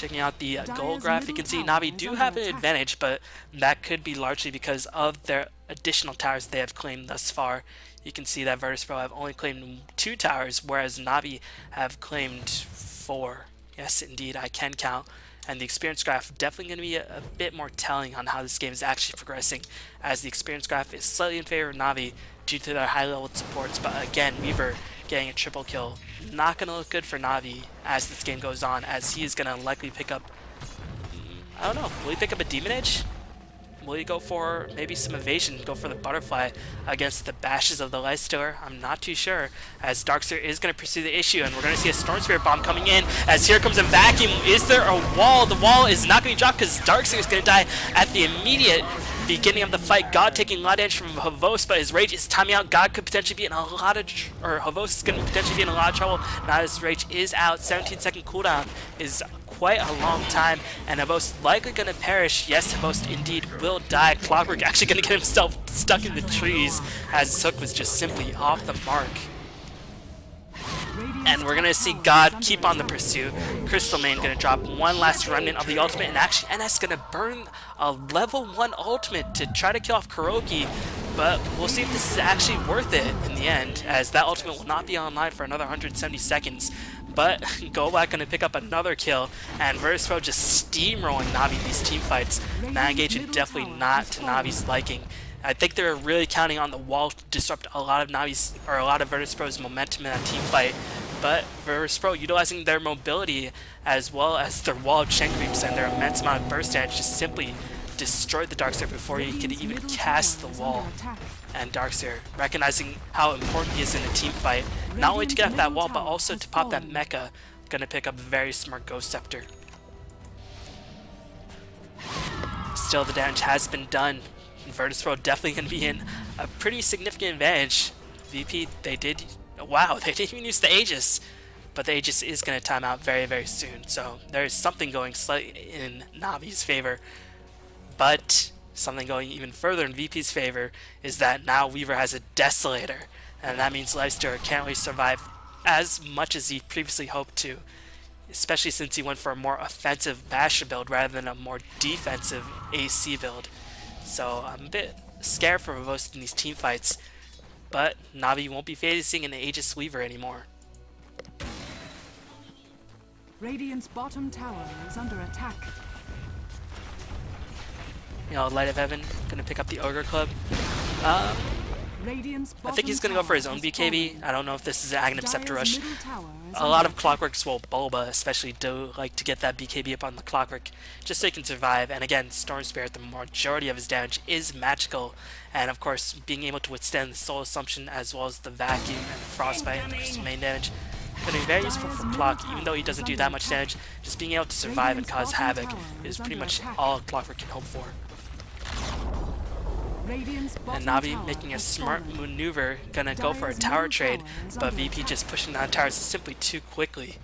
S1: Checking out the uh, gold graph, you can see Navi do have an advantage, but that could be largely because of their additional towers they have claimed thus far. You can see that Virtus.pro have only claimed two towers, whereas Navi have claimed four. Yes, indeed, I can count. And the experience graph definitely going to be a, a, bit more telling on how this game is actually progressing, as the experience graph is slightly in favor of Navi due to their high level supports, but again, Weaver getting a triple kill. Not going to look good for Navi as this game goes on, as he is going to likely pick up... I don't know. Will he pick up a Demon Edge? Will he go for maybe some evasion, go for the butterfly against the bashes of the Lifestealer? I'm not too sure, as Darkseer is going to pursue the issue, and we're going to see a Storm Spirit Bomb coming in, as here comes a vacuum. Is there a wall? The wall is not going to dropped, because Darkseer is going to die at the immediate beginning of the fight. God taking a lot of damage from XBOCT, but his rage is timing out. God could potentially be in a lot of, or XBOCT is going to potentially be in a lot of trouble. Now his rage is out. 17 second cooldown is quite a long time, and XBOCT likely going to perish. Yes, XBOCT indeed will die. Clockwork actually going to get himself stuck in the trees, as Sook was just simply off the mark. And we're gonna see God keep on the pursuit. Crystal Maiden gonna drop one last remnant of the ultimate, and actually NS gonna burn a level 1 ultimate to try to kill off KuroKy, but we'll see if this is actually worth it in the end, as that ultimate will not be online for another 170 seconds. But Goblak gonna pick up another kill, and Virtus.pro just steamrolling Navi in these team fights. Engagement definitely not to Navi's liking. I think they're really counting on the wall to disrupt a lot of Navi's or a lot of Virtus.pro's momentum in that team fight. But Virtus.pro utilizing their mobility as well as their wall of chain creeps and their immense amount of burst damage just simply destroyed the Darkseer before he could even cast the wall. And Darkseer, recognizing how important he is in a team fight, not only to get off that wall, but also to pop that mecha, gonna pick up a very smart Ghost Scepter. Still, the damage has been done. Virtus.pro definitely to be in a pretty significant advantage. VP, they did, wow, they didn't even use the Aegis, but the Aegis is going to time out very, very soon. So there's something going slightly in Navi's favor, but something going even further in VP's favor is that now Weaver has a Desolator, and that means Lifestealer can't really survive as much as he previously hoped to, especially since he went for a more offensive Basher build rather than a more defensive AC build. So I'm a bit scared for most in these team fights, but Navi won't be facing an Aegis Weaver anymore.
S2: Radiant's bottom tower is under attack.
S1: You know, Light of Heaven gonna pick up the Ogre Club. Um, I think he's gonna go for his own BKB. I don't know if this is an Aghanim Scepter Rush. A lot of Clockworks will Bulba, especially do like to get that BKB up on the Clockwork, just so he can survive. And again, Storm Spirit, the majority of his damage is magical, and of course, being able to withstand the Soul Assumption as well as the Vacuum and the Frostbite and the main damage, gonna be very useful for Clock, even though he doesn't do that much damage. Just being able to survive and cause havoc is pretty much all Clockwork can hope for. And Navi making a smart maneuver, gonna go for a tower trade, but VP just pushing down towers simply too quickly.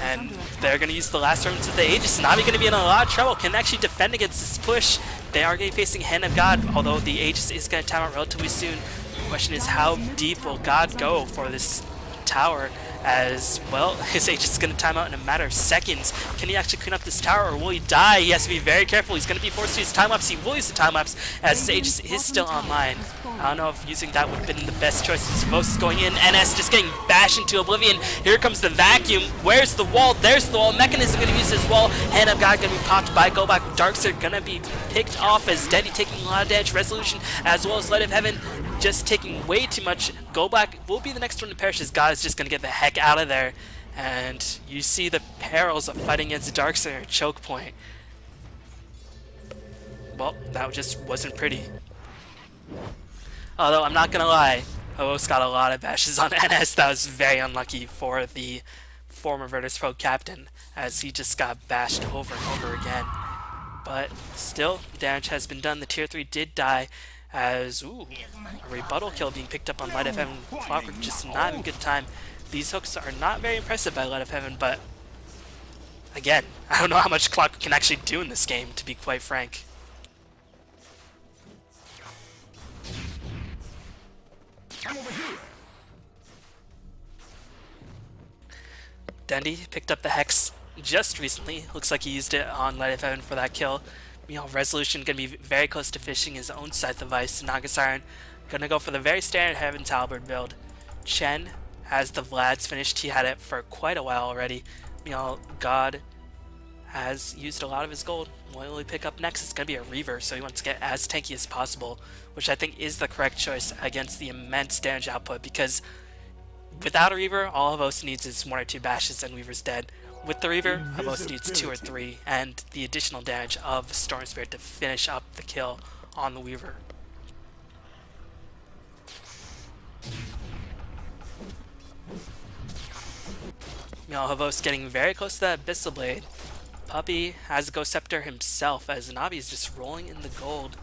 S1: And they're gonna use the last remnants of the Aegis. Navi gonna be in a lot of trouble, can actually defend against this push. They are gonna be facing Hand of God, although the Aegis is gonna time out relatively soon. The question is how deep will God go for this tower? As, well, his is going to time out in a matter of seconds. Can he actually clean up this tower, or will he die? He has to be very careful. He's going to be forced to use time-lapse. He will use the time-lapse, as his is still online. I don't know if using that would have been the best choice. Supposed is going in. NS just getting bashed into oblivion. Here comes the vacuum. Where's the wall? There's the wall. Mekansm going to use his wall. Hand of God going to be popped by Goblak. Darkseer going to be picked off as Deadly taking a lot of damage. Resolution as well as Light of Heaven just taking way too much. Goblak will be the next one to perish as God is just going to get the heck out of there. And you see the perils of fighting against Darkseer choke point. Well, that just wasn't pretty. Although, I'm not going to lie, XBOCT got a lot of bashes on NS. That was very unlucky for the former Virtus.pro captain, as he just got bashed over and over again. But still, damage has been done. The tier 3 did die, as, ooh, a rebuttal kill being picked up on Light of Heaven. Clockwork just not in good time. These hooks are not very impressive by Light of Heaven, but again, I don't know how much Clockwork can actually do in this game, to be quite frank. Dendi picked up the Hex just recently. Looks like he used it on Light of Heaven for that kill you know, Resolution gonna be very close to fishing his own Scythe of Ice. Naga Siren gonna go for the very standard Heaven's Halberd build. Chen has the Vlad's finished. He had it for quite a while already. You know, God has used a lot of his gold. What will he pick up next? It's going to be a Reaver, so he wants to get as tanky as possible, which I think is the correct choice against the immense damage output, because without a Reaver, all of us needs is one or two bashes and Weaver's dead. With the Reaver, I XBOCT needs 2 or 3, and the additional damage of Storm Spirit to finish up the kill on the Weaver. You know, XBOCT getting very close to that Abyssal Blade. Puppey has Ghost Scepter himself as Navi is just rolling in the gold.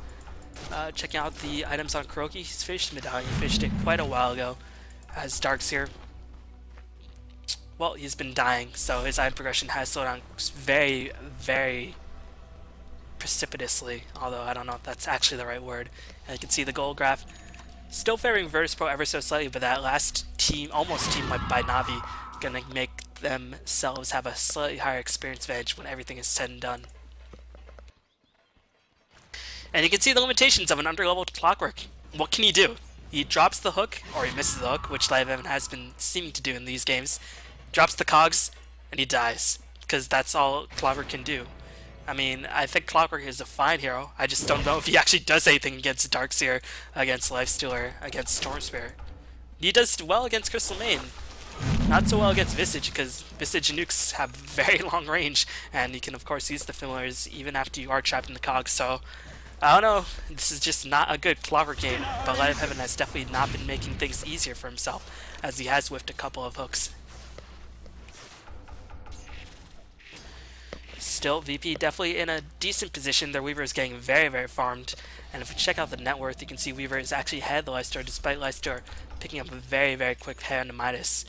S1: Uh, checking out the items on KuroKy, he's fished Medallion, he fished it quite a while ago as Darkseer. Well, he's been dying, so his item progression has slowed down very, very precipitously, although I don't know if that's actually the right word. And you can see the gold graph. Still favoring Virtus Pro ever so slightly, but that last team, almost team wiped by Navi, gonna make themselves have a slightly higher experience advantage when everything is said and done. And you can see the limitations of an underleveled clockwork. What can he do? He drops the hook, or he misses the hook, which Live Evan has been seeming to do in these games. Drops the cogs, and he dies. Because that's all Clockwork can do. I mean, I think Clockwork is a fine hero. I just don't know if he actually does anything against Darkseer, against Lifestealer, against Storm Spirit. He does well against Crystal Maiden. Not so well against Visage, because Visage nukes have very long range, and you can of course use the familiars even after you are trapped in the cogs, so I don't know, this is just not a good Clover game, but Light of Heaven has definitely not been making things easier for himself, as he has whiffed a couple of hooks. Still, VP definitely in a decent position. Their Weaver is getting very, very farmed. And if we check out the net worth, you can see Weaver is actually ahead of Leicester, despite Leicester picking up a very, very quick hand to Midas.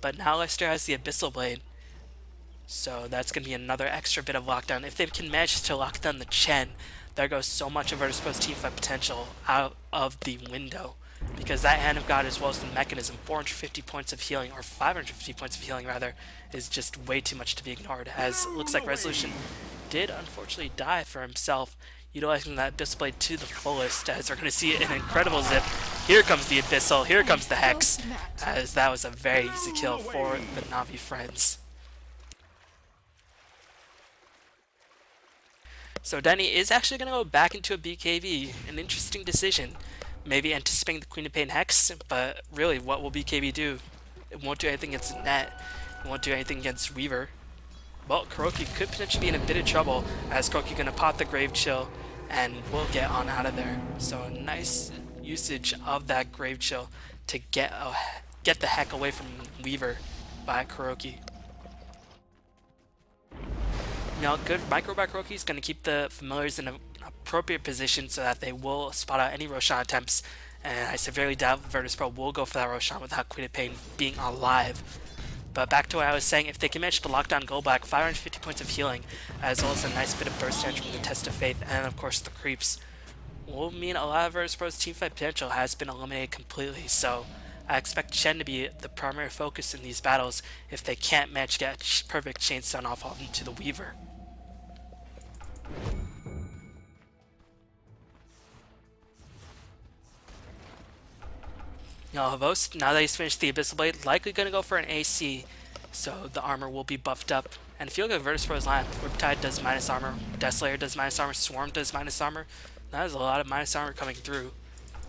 S1: But now Leicester has the Abyssal Blade. So that's going to be another extra bit of lockdown. If they can manage to lock down the Chen, there goes so much of Virtus.pro's team fight potential out of the window. Because that Hand of God as well as the Mekansm, 450 points of healing, or 550 points of healing rather, is just way too much to be ignored, as it looks like Resolution did unfortunately die for himself, utilizing that display to the fullest, as we're going to see an incredible zip. Here comes the Abyssal, here comes the Hex, as that was a very easy kill for the Navi friends. So Dendi is actually going to go back into a BKB, an interesting decision. Maybe anticipating the Queen of Pain Hex, but really, what will BKB do? It won't do anything against Net, it won't do anything against Weaver. Well, KuroKy could potentially be in a bit of trouble, as KuroKy going to pop the Grave Chill, and we'll get on out of there. So nice usage of that Grave Chill to get, uh, get the heck away from Weaver by KuroKy. Now, good micro by KuroKy is going to keep the familiars in an appropriate position so that they will spot out any Roshan attempts. And I severely doubt Virtus Pro will go for that Roshan without Pain being alive. But back to what I was saying, if they can manage to lock down Goblak, 550 points of healing, as well as a nice bit of burst damage from the Test of Faith, and of course the creeps, will mean a lot of Virtus Pro's teamfight potential has been eliminated completely. So I expect Chen to be the primary focus in these battles if they can't to get perfect chain stun off onto the Weaver. Now XBOCT, now that he's finished the Abyssal Blade, likely going to go for an AC, so the armor will be buffed up. And if you look at Virtus Pro's line, Riptide does minus armor, Deathslayer does minus armor, Swarm does minus armor. That is a lot of minus armor coming through.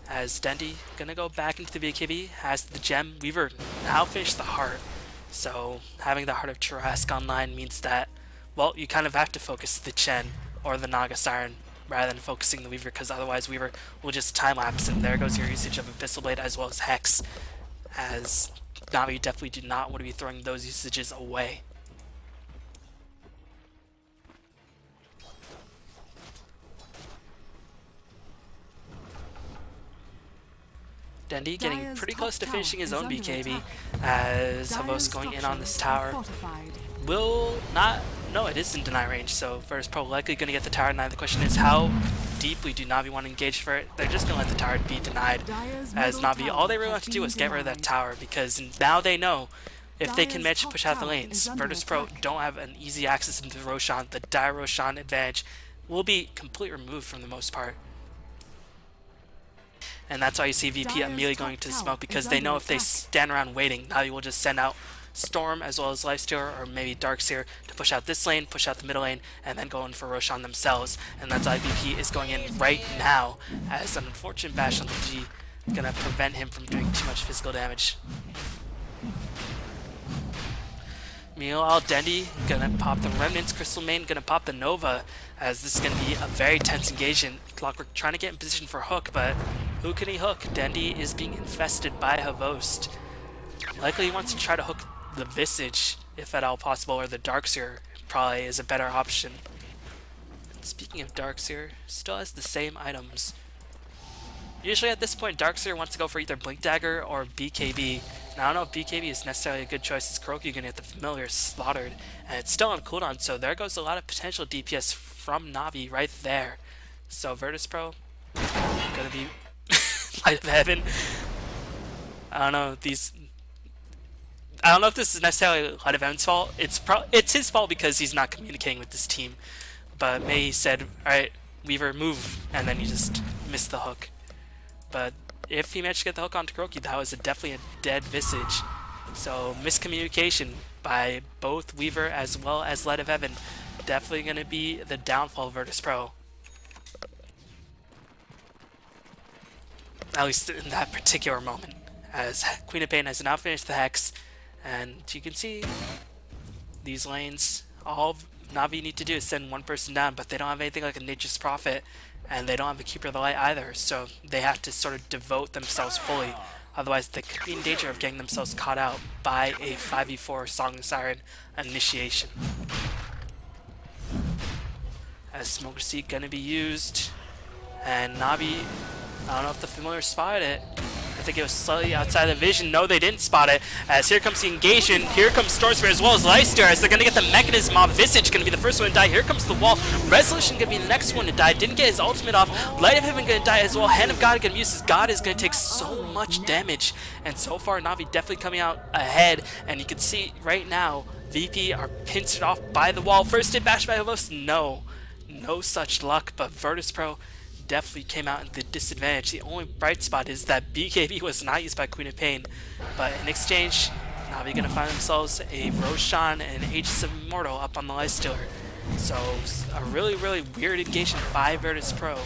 S1: As Dendi gonna go back into the BKB, has the gem, Weaver now finished the heart. So having the Heart of Tarrasque online means that, well, you kind of have to focus the Chen or the Naga Siren rather than focusing the Weaver, because otherwise Weaver will just time-lapse, and there goes your usage of Abyssal Blade as well as Hex, as Navi definitely do not want to be throwing those usages away. Dendi getting pretty close to finishing his own BKB as XBOCT going in on this tower. Will not no, it is in deny range, so Virtus Pro likely going to get the tower denied. The question is how deeply do Navi want to engage for it? They're just going to let the tower be denied. As Navi, all they really want to do is get rid of that tower, because now they know if they can manage to push out the lanes, Virtus Pro don't have an easy access into Roshan. The Dire Roshan advantage will be completely removed from the most part. And that's why you see VP immediately going to the smoke, because they know if they stand around waiting, Navi will just send out Storm as well as Lifestealer or maybe Darkseer to push out this lane, push out the middle lane, and then go in for Roshan themselves. And that's IVP is going in right now as an unfortunate bash on the G gonna prevent him from doing too much physical damage. Meanwhile, Dendi gonna pop the Remnants, Crystal Maiden gonna pop the Nova, as this is gonna be a very tense engagement. Clockwork trying to get in position for Hook, but who can he hook? Dendi is being infested by XBOCT. Likely he wants to try to hook the Visage, if at all possible, or the Darkseer probably is a better option. Speaking of Darkseer, still has the same items. Usually at this point, Darkseer wants to go for either Blink Dagger or BKB. Now, I don't know if BKB is necessarily a good choice as Kuroky gonna get the familiar slaughtered, and it's still on cooldown, so there goes a lot of potential DPS from Navi right there. So Virtus Pro, gonna be Light of Heaven. I don't know, these... I don't know if this is necessarily Light of Heaven's fault. It's pro it's his fault because he's not communicating with this team. But Mei said, alright, Weaver, move, and then he just missed the hook. But if he managed to get the hook onto Kuroky, that was a definitely a dead Visage. So miscommunication by both Weaver as well as Light of Heaven. Definitely going to be the downfall of Virtus Pro. At least in that particular moment. As Queen of Pain has now finished the Hex. And you can see these lanes, all Navi need to do is send one person down, but they don't have anything like a Nature's Prophet and they don't have a Keeper of the Light either, so they have to sort of devote themselves fully. Otherwise, they could be in danger of getting themselves caught out by a 5v4 Song Siren initiation. As Smoker Seat gonna be used, and Navi, I don't know if the familiar spotted it, I think it was slightly outside the vision. No, they didn't spot it. As here comes the engagement. Here comes Storm Spirit as well as Leicester. As they're going to get the Mekansm off. Visage going to be the first one to die. Here comes the wall. Resolution going to be the next one to die. Didn't get his ultimate off. Light of Heaven going to die as well. Hand of God going to use his God is going to take so much damage. And so far, Navi definitely coming out ahead. And you can see right now, VP are pinched off by the wall. First hit bash by XBOCT? No. No such luck, but Virtus Pro definitely came out in the disadvantage. The only bright spot is that BKB was not used by Queen of Pain, but in exchange, Navi gonna find themselves a Roshan and Aegis of Immortal up on the Lifestealer. So a really, really weird engagement by Virtus Pro,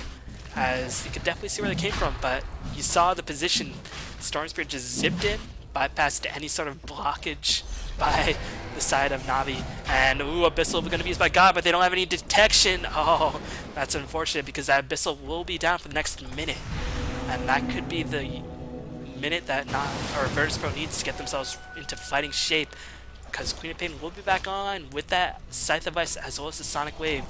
S1: as you could definitely see where they came from, but you saw the position. Storm Spirit just zipped in, bypassed any sort of blockage by the side of Navi. And, ooh, Abyssal going to be used by God, but they don't have any detection. Oh, that's unfortunate because that Abyssal will be down for the next minute. And that could be the minute that not or Virtus Pro needs to get themselves into fighting shape because Queen of Pain will be back on with that Scythe of Ice as well as the Sonic Wave.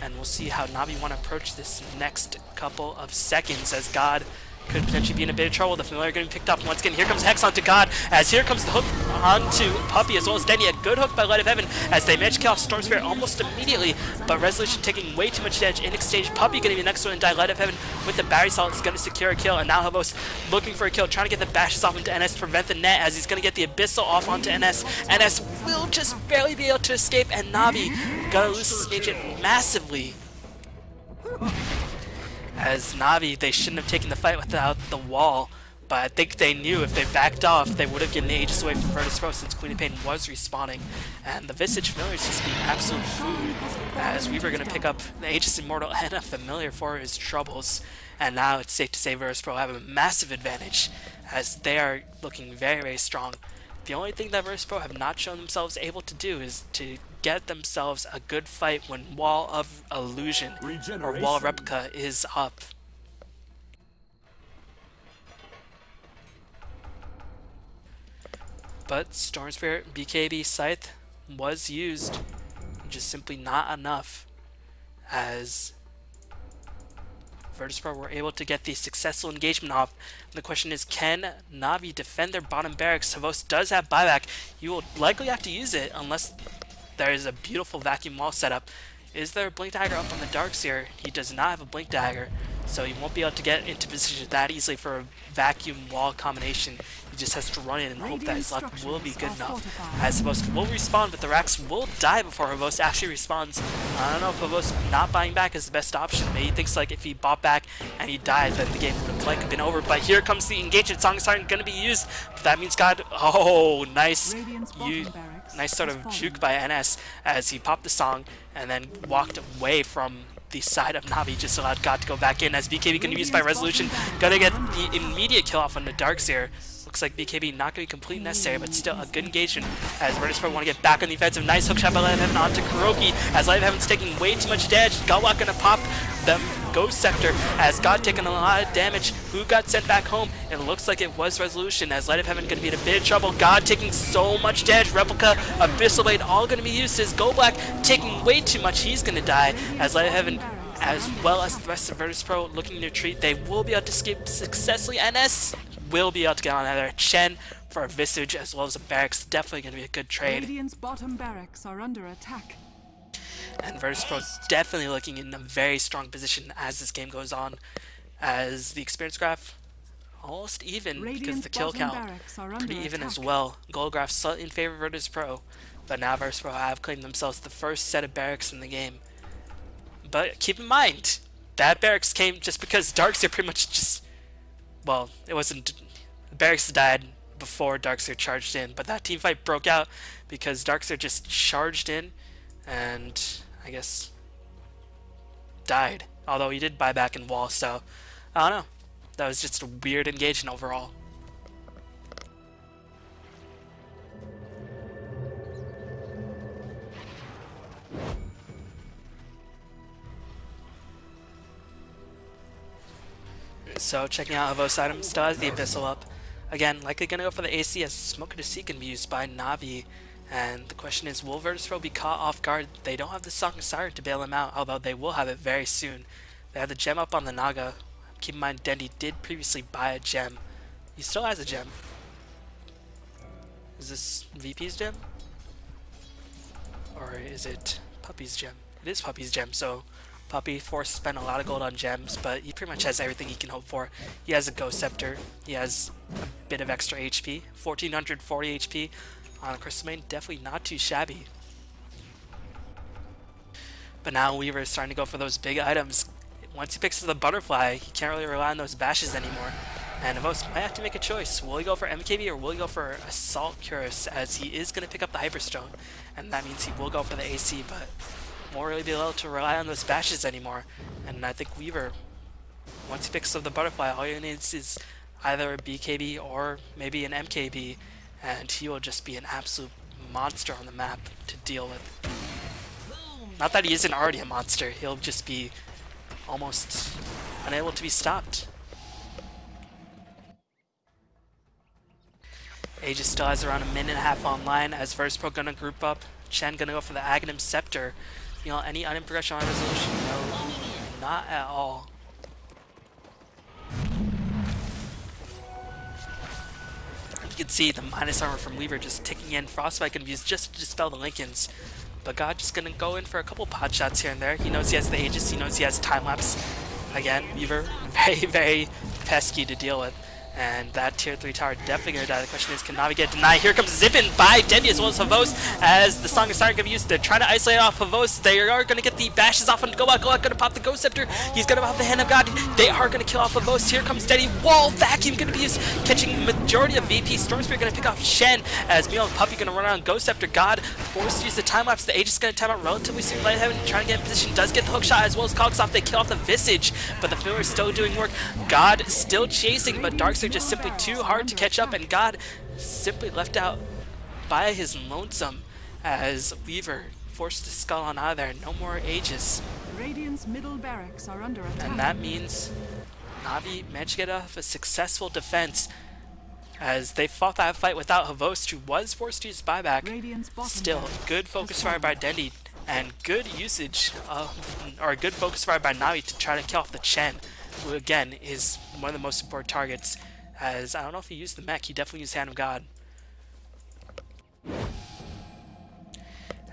S1: And we'll see how Navi want to approach this next couple of seconds as God could potentially be in a bit of trouble. The familiar getting picked up once again. Here comes Hex onto God, as here comes the hook onto Puppey, as well as Dendi. A good hook by Light of Heaven as they manage to kill off Storm Spirit almost immediately, but Resolution taking way too much damage in exchange. Puppey getting the next one and die. Light of Heaven with the Battery Assault is going to secure a kill, and now XBOCT looking for a kill, trying to get the bashes off into NS, prevent the net as he's going to get the Abyssal off onto NS. NS will just barely be able to escape, and Navi gonna lose this engagement massively as Navi, they shouldn't have taken the fight without the wall, but I think they knew if they backed off, they would have the Aegis away from Virtus Pro since Queen of Pain was respawning. And the Visage Familiar is just being absolute food, as we were going to pick up the Aegis Immortal and a Familiar for his troubles. And now it's safe to say Virtus Pro have a massive advantage, as they are looking very, very strong. The only thing that Virtus Pro have not shown themselves able to do is to get themselves a good fight when Wall of Illusion or Wall Replica is up. But Storm Spirit BKB Scythe was used, just simply not enough, as Virtus Pro were able to get the successful engagement off. And the question is, can Navi defend their bottom barracks? XBOCT does have buyback. You will likely have to use it unless there is a beautiful vacuum wall setup. Is there a Blink Dagger up on the Darkseer? He does not have a Blink Dagger, so he won't be able to get into position that easily for a vacuum wall combination. He just has to run in and hope that his luck will be good enough. As XBOCT will respawn, but the Rax will die before XBOCT actually respawns. I don't know if XBOCT not buying back is the best option. Maybe he thinks like if he bought back and he died, then the game would have likely been over. But here comes the engagement. Song going to be used. But that means God. Oh, nice. You nice sort of juke by NS as he popped the song and then walked away from the side of Navi, just allowed God to go back in as BKB can be used by Resolution. Gonna get the immediate kill off on the Darkseer. Looks like BKB not going to be completely necessary, but still a good engagement as Virtus Pro want to get back on the offensive. Nice hook shot by Light Heaven onto KuroKy as Light Heaven's taking way too much damage. Goblak going to pop the Ghost Scepter as God taking a lot of damage. Who got sent back home? It looks like it was Resolution as Light of Heaven going to be in a bit of trouble. God taking so much damage. Replica, Abyssal Blade all going to be used as Goblak taking way too much. He's going to die as Light of Heaven as well as the rest of Virtus Pro looking to retreat. They will be able to escape successfully. NS will be able to get on either Chen for a Visage as well as a Barracks. Definitely going to be a good trade.
S2: Radiant's bottom barracks are under attack.
S1: And Virtus Pro definitely looking in a very strong position as this game goes on. As the experience graph almost even because the kill count pretty even attack. as well. Gold graph slightly in favor of Virtus Pro, but now Virtus Pro have claimed themselves the first set of barracks in the game. But keep in mind, that barracks came just because Darkseer pretty much just, well, it wasn't, barracks died before Darkseer charged in, but that team fight broke out because Darkseer just charged in and I guess died. Although he did buy back in wall, so I don't know. That was just a weird engagement overall. So checking out XBOCT items, still has the Abyssal up. Again, likely gonna go for the AC as Smoker to See can be used by Navi. And the question is, will Virtus Pro be caught off guard? They don't have the Song of Siren to bail them out, although they will have it very soon. They have the gem up on the Naga. Keep in mind, Dendi did previously buy a gem. He still has a gem. Is this VP's gem? Or is it Puppey's gem? It is Puppey's gem, so Puppey forced to spend a lot of gold on gems, but he pretty much has everything he can hope for. He has a Ghost Scepter, he has a bit of extra HP, 1440 HP on a Crystal Maiden, definitely not too shabby. But now Weaver is starting to go for those big items. Once he picks up the Butterfly, he can't really rely on those bashes anymore. And XBOCT might have to make a choice. Will he go for MKB or will he go for Assault Cuirass as he is going to pick up the Hyperstone. And that means he will go for the AC, but won't really be able to rely on those bashes anymore. And I think Weaver, once he picks up the Butterfly, all he needs is either a BKB or maybe an MKB, and he will just be an absolute monster on the map to deal with. Not that he isn't already a monster, he'll just be almost unable to be stopped. Aegis still has around a minute and a half online as Virtus Pro gonna group up. Chen gonna go for the Aghanim Scepter. You know, any item progression on resolution? No, not at all. You can see the minus armor from Weaver just ticking in. Frostbite can be used just to dispel the Linken's. But God just gonna go in for a couple pot shots here and there. He knows he has the Aegis, he knows he has time lapse. Again, Weaver, very, very pesky to deal with. And that tier 3 tower definitely to die. The question is, can Navi get denied? Here comes Zippin by Dendi as well as XBOCT as the Song Siren going to be used to try to isolate off XBOCT. They are to get the bashes off on. Goblak going to pop the Ghost Scepter. He's to pop the Hand of God. They are to kill off XBOCT. Here comes Dendi. Wall Vacuum to be used, catching majority of VP. Storm Spirit to pick off Chen as Meow and Puppey going to run around Ghost Scepter. God forced to use the time lapse. The Aegis going to time out relatively soon. Light Heaven trying to get in position. Does get the hook shot as well as Cogs off. They kill off the Visage, but the Filler is still doing work. God still chasing, but Darkseer just simply too hard to catch up, and God simply left out by his lonesome as Weaver forced to skull on out of there. No more ages.
S2: Radiant's middle barracks are under attack.
S1: And that means Navi managed to get off a successful defense as they fought that fight without XBOCT, who was forced to use buyback. Still, good focus fire by Dendi and good usage of, or good focus fire by Navi to try to kill off the Chen, who again is one of the most important targets as I don't know if he used the mech, he definitely used Hand of God.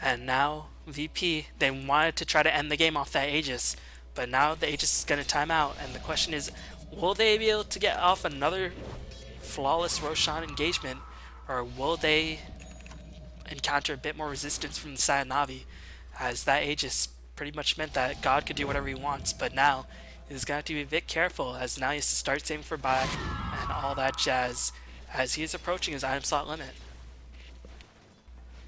S1: And now VP, they wanted to try to end the game off that Aegis, but now the Aegis is going to time out, and the question is, will they be able to get off another flawless Roshan engagement, or will they encounter a bit more resistance from the side Navi, as that Aegis pretty much meant that God could do whatever he wants, but now he's got to be a bit careful, as now he has to start saving for buy, and all that jazz as he is approaching his item slot limit.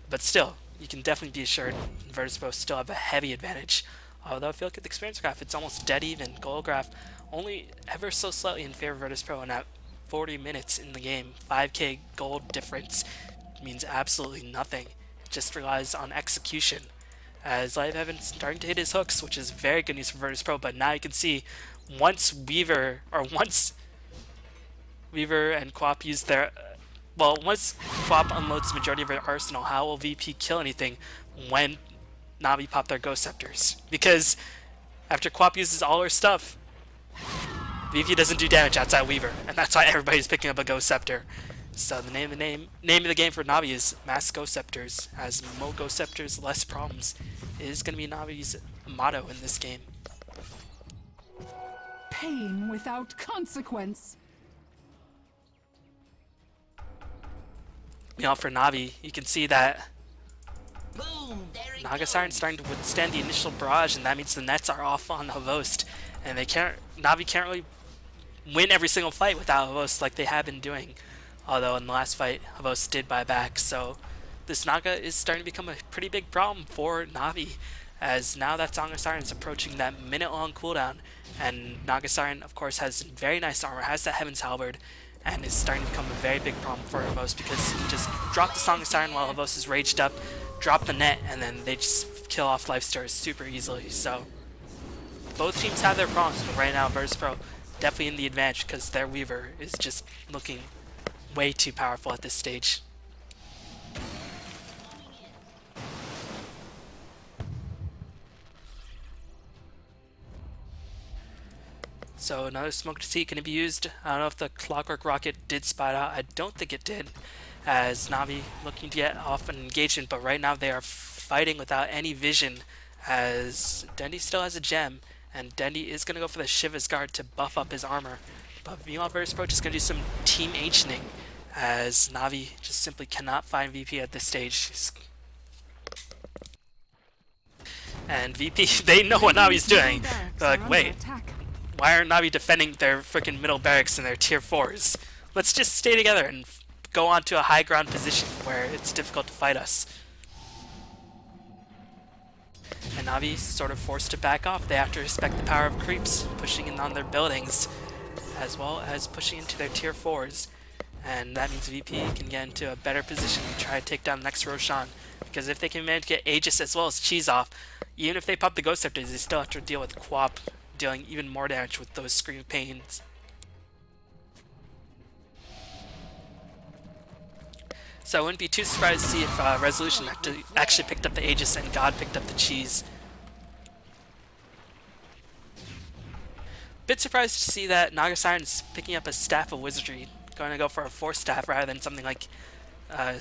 S1: But still, you can definitely be assured Virtus Pro still have a heavy advantage. Although if you look at the experience graph, it's almost dead even. Gold graph only ever so slightly in favor of Virtus Pro, and at 40 minutes in the game. 5k gold difference means absolutely nothing. It just relies on execution. As Light Heaven's starting to hit his hooks, which is very good news for Virtus Pro, but now you can see once Weaver, or once Weaver and Quap use their well, once Quap unloads the majority of her arsenal, how will VP kill anything when Navi pop their Ghost Scepters? Because after Quap uses all her stuff, VP doesn't do damage outside Weaver, and that's why everybody's picking up a Ghost Scepter. So the name of the name name of the game for Navi is Mass Ghost Scepters, as more Scepters, less problems is going to be Navi's motto in this game.
S2: Pain without consequence.
S1: you know, for Navi, you can see that Naga Siren's starting to withstand the initial barrage, and that means the nets are off on XBOCT, and they can't. Navi can't really win every single fight without XBOCT like they have been doing. Although in the last fight, XBOCT did buy back, so this Naga is starting to become a pretty big problem for Navi, as now that Song of Siren is approaching that minute-long cooldown, and Naga Siren, of course, has very nice armor, has that Heaven's Halberd, and is starting to become a very big problem for XBOCT because he just dropped the Song of Siren while XBOCT is raged up, drop the net, and then they just kill off Life Stars super easily. So both teams have their problems, but right now Virtus Pro definitely in the advantage because their Weaver is just looking way too powerful at this stage. So another smoke deceit can be used. I don't know if the Clockwork Rocket did spot out. I don't think it did, as Navi looking to get off an engagement, but right now they are fighting without any vision, as Dendi still has a gem, and Dendi is going to go for the Shiva's Guard to buff up his armor. But meanwhile, Pro is going to do some team ancient as Navi just simply cannot find VP at this stage. And VP, they know what Navi's doing. They're like, wait, why aren't Navi defending their freaking middle barracks and their tier 4s? Let's just stay together and go on to a high ground position where it's difficult to fight us. And Navi sort of forced to back off. They have to respect the power of creeps, pushing in on their buildings, as well as pushing into their tier 4s. And that means VP can get into a better position to try to take down next Roshan. Because if they can manage to get Aegis as well as Cheese off, even if they pop the Ghost Scepters, they still have to deal with Quap dealing even more damage with those Scream Pains. So I wouldn't be too surprised to see if uh, Resolution actually picked up the Aegis and God picked up the Cheese. Bit surprised to see that Naga Siren is picking up a Staff of Wizardry, going to go for a Force Staff rather than something like uh,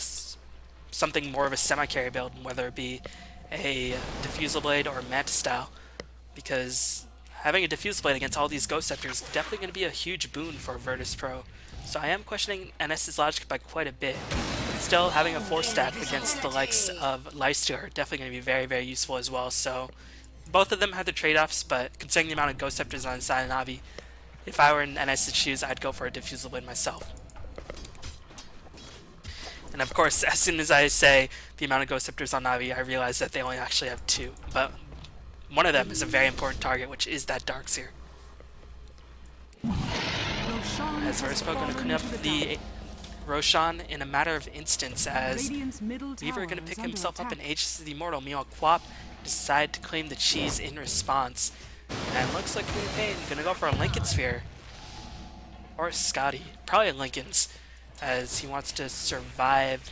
S1: something more of a semi-carry build, whether it be a Diffusal Blade or Manta Style, because having a Diffusal Blade against all these Ghost Scepters is definitely going to be a huge boon for Virtus Pro. So I am questioning NS's logic by quite a bit. Still, having a Force Staff against the likes of Lifesteal are definitely going to be very, very useful as well. So both of them have their trade-offs, but considering the amount of Ghost Scepters on the side of Navi, if I were in NS to choose, I'd go for a Diffusal Blade myself. And of course, as soon as I say the amount of Ghost Scepters on Navi, I realize that they only actually have two. But one of them is a very important target, which is that Darkseer. As Pro going to clean up the Roshan in a matter of instants as Weaver going to pick himself up in Aegis of the Immortal. Meanwhile, Quap decide to claim the cheese in response. And looks like Queen Pain to go for a Linken Sphere. Or Scotty. Probably a Linken's. As he wants to survive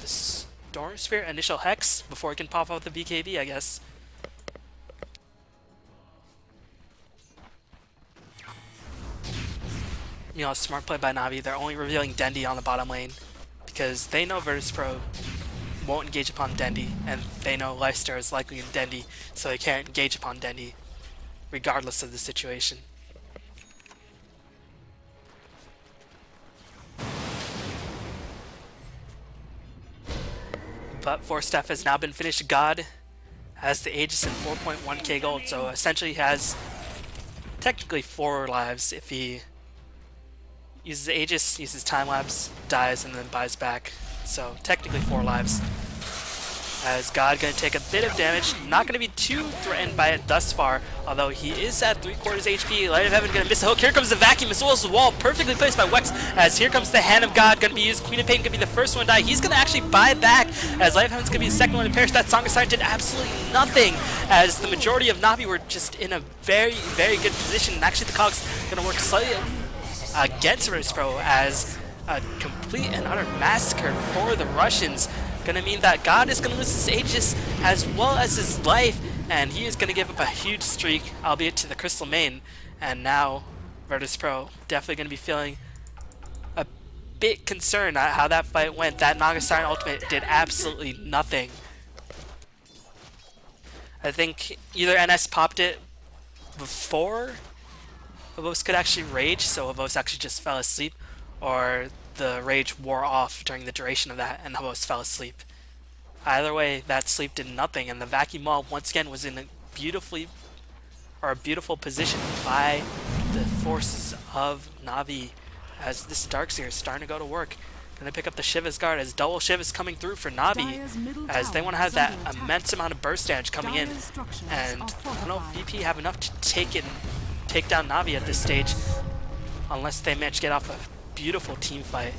S1: the Storm Spirit initial Hex before he can pop out the BKB, I guess. you know, smart play by Navi. They're only revealing Dendi on the bottom lane because they know Virtus Pro won't engage upon Dendi, and they know Lifestar is likely in Dendi, so they can't engage upon Dendi regardless of the situation. But Force Staff has now been finished. God has the Aegis and 4.1k gold, so essentially has technically four lives if he uses Aegis, uses time lapse, dies, and then buys back. So technically four lives. As God gonna take a bit of damage, not gonna be too threatened by it thus far, although he is at 3 quarters HP. Light of Heaven gonna miss a hook. Here comes the vacuum as well as the wall, perfectly placed by Wex. As here comes the Hand of God, gonna be used. Queen of Pain gonna be the first one to die. He's gonna actually buy back, as Light of Heaven's gonna be the second one to perish. That Song of Siren did absolutely nothing, as the majority of Navi were just in a very, very good position. And actually, the Cogs gonna work slightly against Virtus Pro as a complete and utter massacre for the Russians. Gonna mean that God is gonna lose his Aegis as well as his life, and he is gonna give up a huge streak, albeit to the Crystal Maiden. And now, Virtus Pro definitely gonna be feeling a bit concerned at how that fight went. That Naga Siren ultimate did absolutely nothing. I think either NS popped it before XBOCT could actually rage, so XBOCT actually just fell asleep, or the rage wore off during the duration of that and XBOCT fell asleep. Either way, that sleep did nothing, and the vacuum wall once again was in a beautifully or a beautiful position by the forces of Navi as this Darkseer is starting to go to work. Gonna pick up the Shiva's Guard as double Shiv is coming through for Navi as they want to have that immense amount of burst damage coming in. And I don't know if VP have enough to take it take down Navi at this stage unless they manage to get off a beautiful team fight.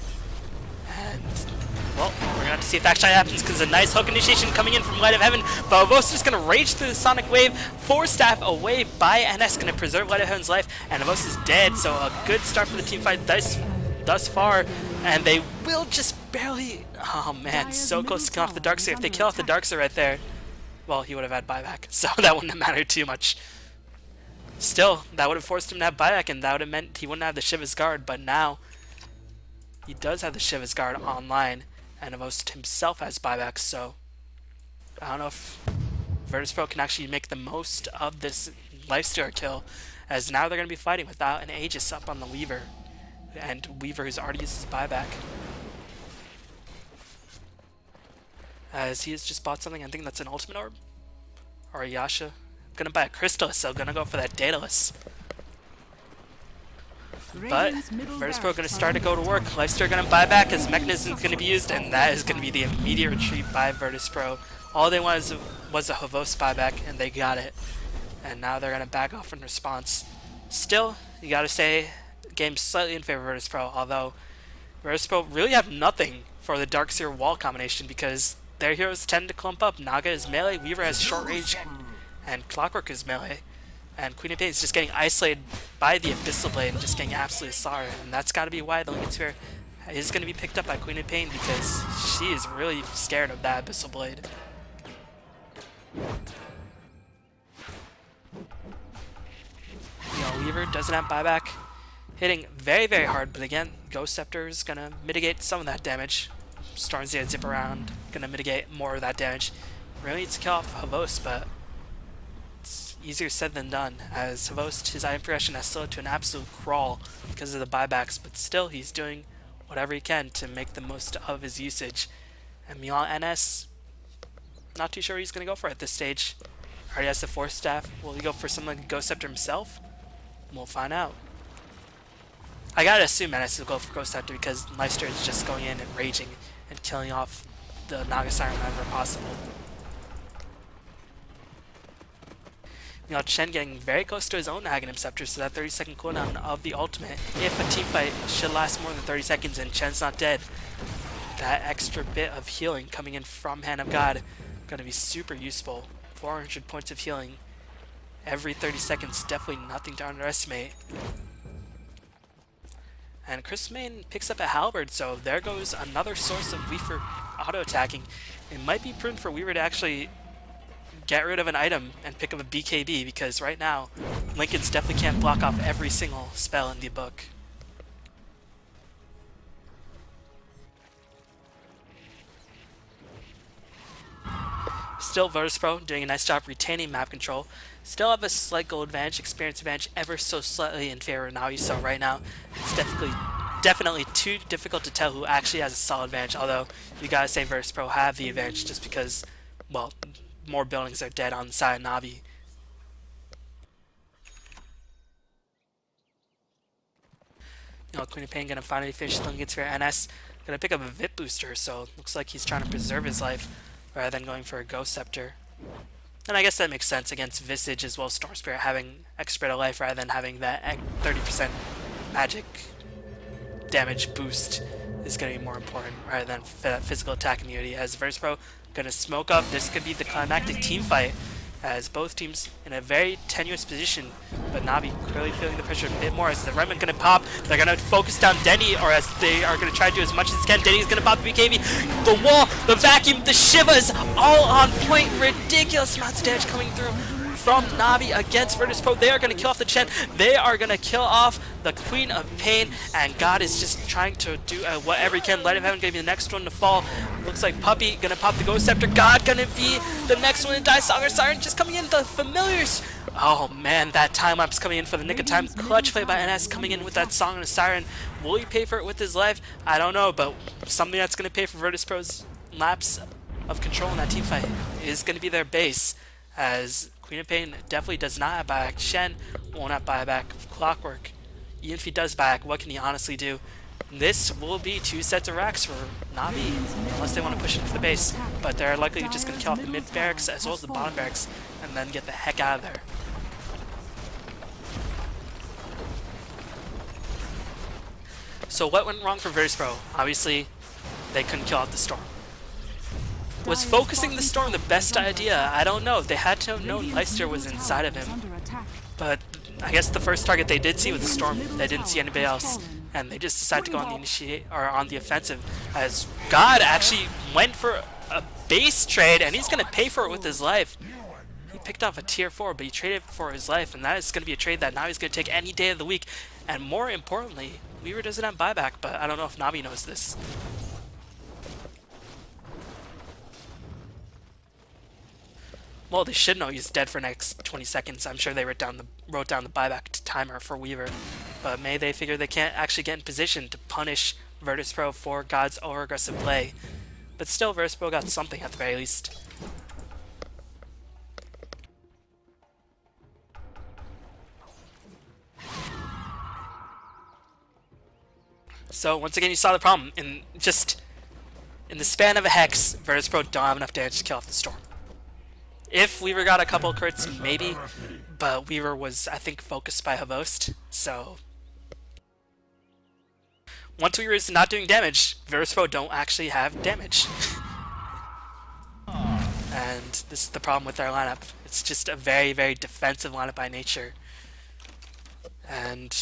S1: And, well, we're going to have to see if that actually happens because a nice hook initiation coming in from Light of Heaven. But XBOCT's just going to rage through the Sonic Wave. Force Staff away by NS, going to preserve Light of Heaven's life. And XBOCT is dead, so a good start for the team fight thus, thus far. And they will just barely... Oh man, so close to killing off the Darkseer. If they kill off the Darkseer right there, well, he would have had buyback. So that wouldn't have mattered too much. Still, that would have forced him to have buyback, and that would have meant he wouldn't have the Shiva's Guard, but now he does have the Shiva's Guard online, and XBOCT himself has buybacks, so I don't know if Virtus Pro can actually make the most of this Lifestealer kill, as now they're going to be fighting without an Aegis up on the Weaver, and Weaver has already used his buyback. As he has just bought something, I think that's an Ultimate Orb, or a Yasha. Gonna buy a Crystal, so I'm gonna go for that Daedalus. But Virtus Pro gonna start to go to work. Lifestealer gonna buy back, his mechanism is gonna be used, and that is gonna be the immediate retreat by Virtus Pro. All they wanted was a, was a XBOCT buyback, and they got it. And now they're gonna back off in response. Still, you gotta say, game slightly in favor of Virtus Pro, although Virtus Pro really have nothing for the Darkseer wall combination because their heroes tend to clump up. Naga is melee, Weaver has short range, and Clockwork is melee. And Queen of Pain is just getting isolated by the Abyssal Blade and just getting absolutely sorry. And that's got to be why the Sphere is going to be picked up by Queen of Pain because she is really scared of that Abyssal Blade. You know, Weaver doesn't have buyback. Hitting very, very hard, but again, Ghost Scepter is going to mitigate some of that damage. Gonna zip around, going to mitigate more of that damage. Really needs to kill off XBOCT, but easier said than done, as XBOCT, his item progression has slowed to an absolute crawl because of the buybacks, but still he's doing whatever he can to make the most of his usage. And Milan NS, not too sure he's going to go for at this stage. Already has the Force Staff. Will he go for something like Ghost Scepter himself? We'll find out. I gotta assume NS will go for Ghost Scepter because Lifestealer is just going in and raging and killing off the Naga Siren whenever possible. You know, Chen getting very close to his own Aghanim Scepter, so that 30 second cooldown of the ultimate, if a team fight should last more than 30 seconds and Chen's not dead, that extra bit of healing coming in from Hand of God going to be super useful. 400 points of healing every 30 seconds, definitely nothing to underestimate. And Chris Main picks up a Halberd, so there goes another source of Weaver auto-attacking. It might be prudent for Weaver to actually get rid of an item and pick up a BKB because right now Linken's definitely can't block off every single spell in the book. Still Virtus Pro doing a nice job retaining map control. Still have a slight gold advantage, experience advantage ever so slightly in favor of Navi, so right now it's definitely definitely too difficult to tell who actually has a solid advantage, although you gotta say Virtus Pro have the advantage just because, well, more buildings are dead on Navi. You know, Queen of Pain gonna finally finish Linken's for NS. Gonna pick up a VIP booster, so looks like he's trying to preserve his life. rather than going for a Ghost Scepter. And I guess that makes sense against Visage as well as Storm Spirit having extra of life rather than having that 30% magic damage boost is going to be more important rather than physical attack immunity as Virtus Pro to smoke up. This could be the climactic team fight as both teams in a very tenuous position, but Navi clearly feeling the pressure a bit more as the going to pop. They're to focus down Dendi, or as they are to try to do as much as they can. Dendi's to pop the BKB. The wall, the vacuum, the Shivas, all on point. Ridiculous amounts of damage coming through from Navi against Virtus Pro. They are going to kill off the Chen. They are going to kill off the Queen of Pain. And God is just trying to do uh, whatever he can. Light of Heaven going to be the next one to fall. Looks like Puppey going to pop the Ghost Scepter. God going to be the next one to die. Naga Siren just coming in. The familiars. Oh man, that time lapse coming in for the nick of time. Clutch play by NS coming in with that Song of the Siren. Will he pay for it with his life? I don't know, but something that's going to pay for Virtus Pro's lapse of control in that team fight is going to be their base as Queen of Pain definitely does not have buyback. Chen will not buy back Clockwork. Even if he does back, what can he honestly do? This will be two sets of racks for Navi, unless they want to push into the base. But they're likely just going to kill off the mid barracks as well as the bottom barracks, and then get the heck out of there. So what went wrong for Virtus Pro? Obviously, they couldn't kill off the storm. Was focusing the storm the best idea? I don't know. They had to have known Lifestealer was inside of him. But I guess the first target they did see was the storm. They didn't see anybody else. And they just decided to go on the initiate or on the offensive as God actually went for a base trade and he's gonna pay for it with his life. He picked off a tier 4, but he traded for his life, and that is going to be a trade that now he's going to take any day of the week. And more importantly, Weaver doesn't have buyback, but I don't know if Navi knows this. Well, they should know he's dead for next 20 seconds. I'm sure they wrote down the wrote down the buyback timer for Weaver. But may they figure they can't actually get in position to punish Virtus Pro for God's over-aggressive play. But still, Virtus Pro got something at the very least. So, once again, you saw the problem. In just in the span of a hex, Virtus Pro don't have enough damage to kill off the Storm. If Weaver got a couple crits, maybe, but Weaver was, I think, focused by XBOCT, so... Once Weaver is not doing damage, Virtus don't actually have damage. and this is the problem with our lineup. It's just a very, very defensive lineup by nature. And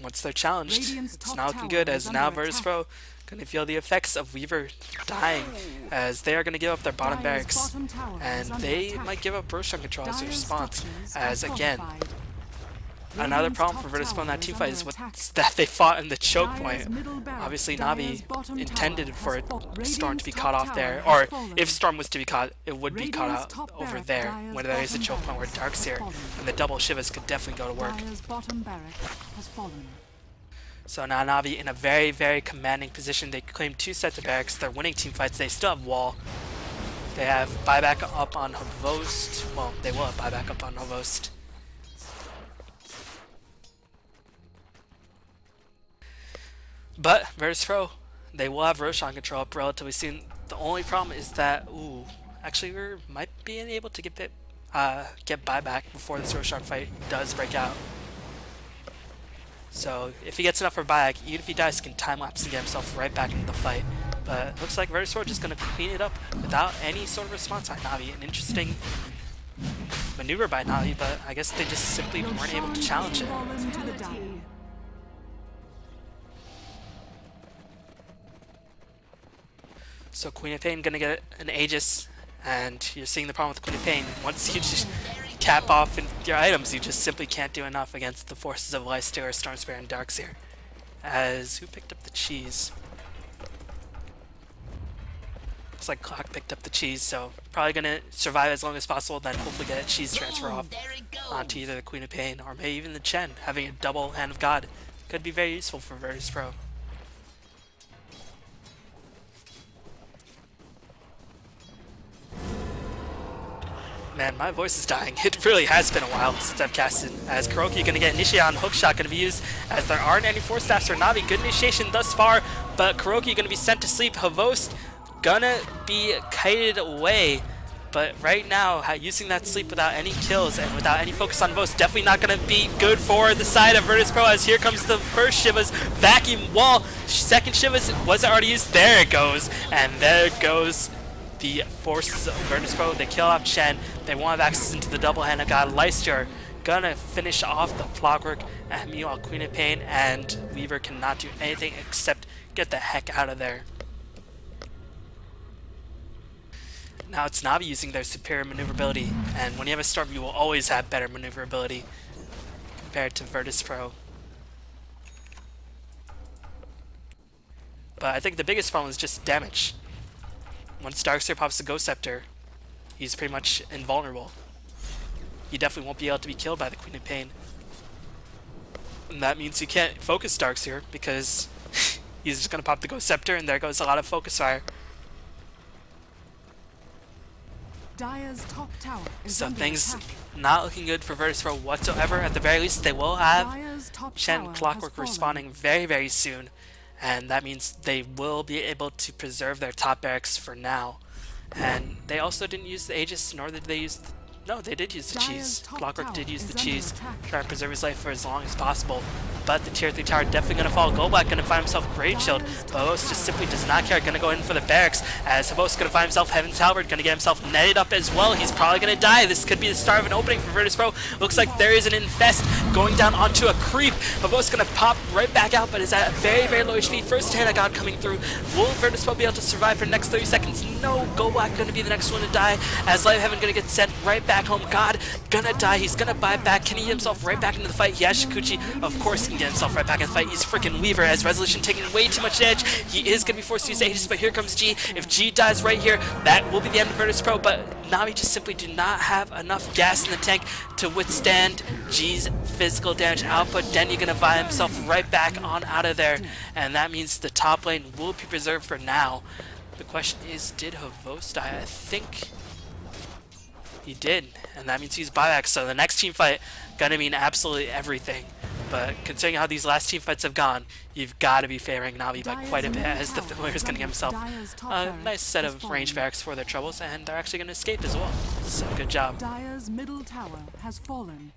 S1: once they're challenged, it's not looking good as now Virtus Pro Gonna feel the effects of Weaver dying as they are gonna give up their bottom barracks and they might give up burst Roshan control as a response as again Another problem for Virtus in that team fight is what, that they fought in the choke point. Obviously, Navi intended for Storm to be caught off there, or if Storm was to be caught, it would be caught out over there, when there is a choke point where Darkseer and the double Shivas could definitely go to work. So now Navi in a very, very commanding position. They claim two sets of barracks. They're winning team fights. They still have wall. They have buyback up on XBOCT. Well, they will have buyback up on XBOCT. But Virtus Pro, they will have Roshan control up relatively soon. The only problem is that, ooh, actually we might be able to get uh, get buyback before this Roshan fight does break out. So if he gets enough for Bayek, even if he dies, he can time-lapse and get himself right back into the fight. But looks like Virtus just going to clean it up without any sort of response by Navi. An interesting maneuver by Navi, but I guess they just simply weren't able to challenge it. So Queen of Pain gonna get an Aegis, and you're seeing the problem with Queen of Pain. Once you just cap off your items, you just simply can't do enough against the forces of Lifestealer, Storm Spirit, and Darkseer. As who picked up the cheese? Looks like Clock picked up the cheese, so probably gonna survive as long as possible, then hopefully get a cheese transfer off onto either the Queen of Pain or maybe even the Chen. Having a double Hand of God could be very useful for Virtus Pro. Man, my voice is dying. It really has been a while since I've casted. As KuroKy gonna get on hookshot gonna be used as there aren't any force staffs for Navi. Good initiation thus far, but KuroKy gonna be sent to sleep. XBOCT gonna be kited away. But right now, using that sleep without any kills and without any focus on most, definitely not going to be good for the side of Virtus Pro as here comes the first Shiva's vacuum wall. Second Shiva's was already used. There it goes. And there it goes the forces of Pro. They kill off Chen. They won't have access into the double hand of God. Lifestealer gonna finish off the clockwork and meanwhile Queen of Pain and Weaver cannot do anything except get the heck out of there. Now it's Navi using their superior maneuverability, and when you have a Storm you will always have better maneuverability compared to Virtus Pro. But I think the biggest problem is just damage. Once Darkseer pops the Ghost Scepter, he's pretty much invulnerable. He definitely won't be able to be killed by the Queen of Pain. And that means you can't focus Darkseer because he's just going to pop the Ghost Scepter and there goes a lot of focus fire. so things
S2: attack.
S1: not looking good for Virtus Pro whatsoever. At the very least, they will have Chen Clockwork respawning very, very soon. And that means they will be able to preserve their top barracks for now. And they also didn't use the Aegis, nor did they use the no, they did use the cheese. Clockwork did use the cheese, trying to preserve his life for as long as possible. But the tier 3 tower definitely going to fall. Going to find himself Great Shield. Bos just simply does not care. Going to go in for the barracks. As XBOCT going to find himself Heaven's Halberd. Going to get himself netted up as well. He's probably going to die. This could be the start of an opening for Virtus Pro. Looks like there is an infest going down onto a creep. XBOCT going to pop right back out, but is at a very, very low HP. First hand of God coming through. Will Virtus Pro be able to survive for the next 30 seconds? No. Going to be the next one to die. As Light Heaven to get sent right back home. God gonna die. He's gonna buy back. Can he himself right back into the fight? He has Shukuchi. Of course he can get himself right back in the fight. He's freaking Weaver. As Resolution taking way too much edge. He is gonna be forced to use Aegis, but here comes G. If G dies right here, that will be the end of Virtus Pro, but Navi just simply do not have enough gas in the tank to withstand G's physical damage output. Dendi gonna buy himself right back on out of there, and that means the top lane will be preserved for now. The question is, did XBOCT die? I think he did, and that means he's buyback. So the next team fight gonna mean absolutely everything. But considering how these last team fights have gone, you've got to be favoring Navi by quite a bit, as the Filler is going to get himself a nice set of range barracks for their troubles, and they're actually going to escape as well. So good job.
S2: Dire's middle tower has fallen.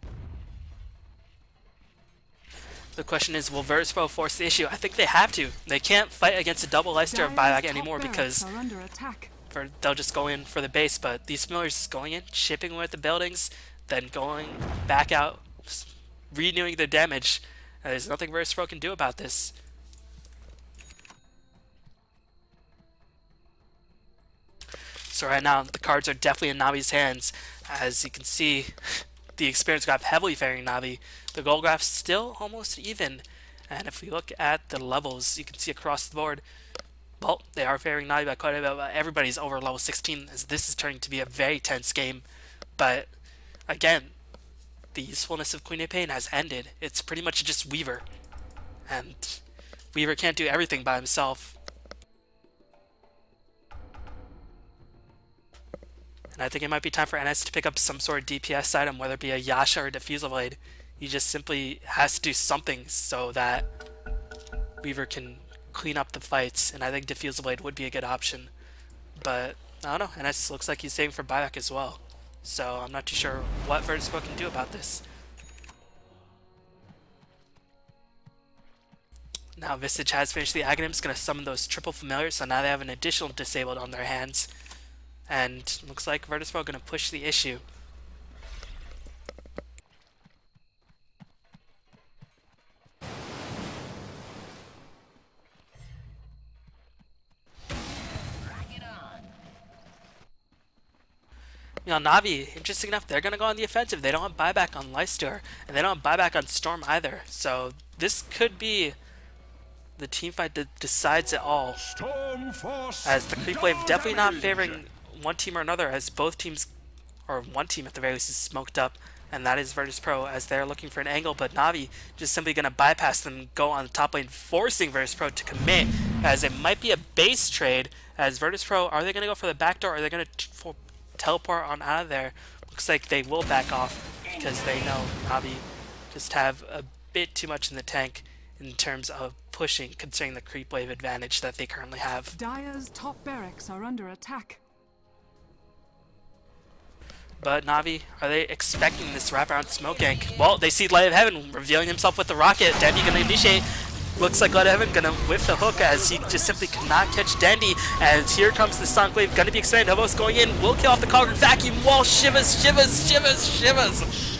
S1: The question is, will Virtus Pro force the issue? I think they have to. They can't fight against a double Lifestealer buyback anymore because for, they'll just go in for the base, but these familiars going in, chipping away at the buildings, then going back out, renewing the damage. Uh, there's nothing Virtus Pro can do about this. So right now, the cards are definitely in Navi's hands. As you can see, the experience graph heavily favoring Navi. The goal graph still almost even. And if we look at the levels, you can see across the board, well, they are favoring Navi by quite a bit. but Everybody's over level 16 as this is turning to be a very tense game. But again, the usefulness of Queen of Pain has ended. It's pretty much just Weaver. And Weaver can't do everything by himself. And I think it might be time for NS to pick up some sort of DPS item, whether it be a Yasha or a Diffusal Blade. He just simply has to do something so that Weaver can clean up the fights, and I think Diffusal Blade would be a good option. But, I don't know, NS looks like he's saving for buyback as well. So I'm not too sure what Virtus Pro can do about this. Now Visage has finished the Aghanims, gonna summon those triple familiars, so now they have an additional disabled on their hands. And looks like Virtus Pro gonna push the issue. you know, Navi, interesting enough, they're going to go on the offensive. They don't have buyback on Lifestealer, and they don't have buyback on Storm either. So this could be the team fight that decides it all. As the creep wave definitely not favoring one team or another, as both teams, or one team at the very least, is smoked up, and that is Virtus Pro, as they're looking for an angle, but Navi just simply going to bypass them go on the top lane, forcing Virtus Pro to commit, as it might be a base trade, as Virtus Pro, are they going to go for the back door, are they going to teleport on out of there. Looks like they will back off because they know Navi just have a bit too much in the tank in terms of pushing considering the creep wave advantage that they currently have.
S2: Dire's top barracks are under attack.
S1: But Navi, are they expecting this wraparound smoke gank? Well, they see Light of Heaven revealing himself with the rocket. Dendi gonna initiate. Looks like Light of Heaven gonna whiff the hook as he just simply cannot catch Dendi. As here comes the Sonic Wave, gonna be expanded. XBOCT going in, will kill off the Cauldron Vacuum Wall. Shivers, shivers, shivers, shivers.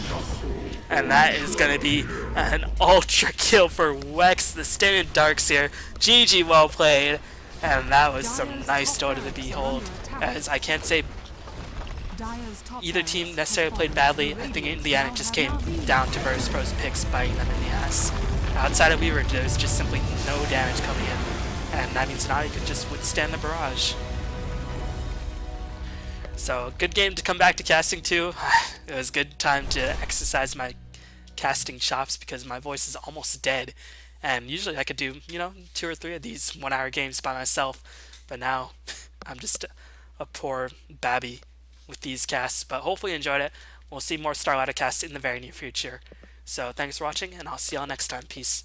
S1: And that is gonna be an ultra kill for Wex, the standard Darkseer. GG, well played. And that was some nice Dota to behold. As I can't say either team necessarily played badly. I think in the end it just came down to Virtus Pro's picks biting them in the ass. Outside of Weaver, there was just simply no damage coming in. And that means Na'Vi could just withstand the barrage. So, good game to come back to casting too. it was good time to exercise my casting chops because my voice is almost dead. And usually I could do, you know, two or three of these one hour games by myself. But now, I'm just a, a poor babby with these casts, but hopefully you enjoyed it. We'll see more Star Ladder casts in the very near future. So thanks for watching, and I'll see y'all next time. Peace.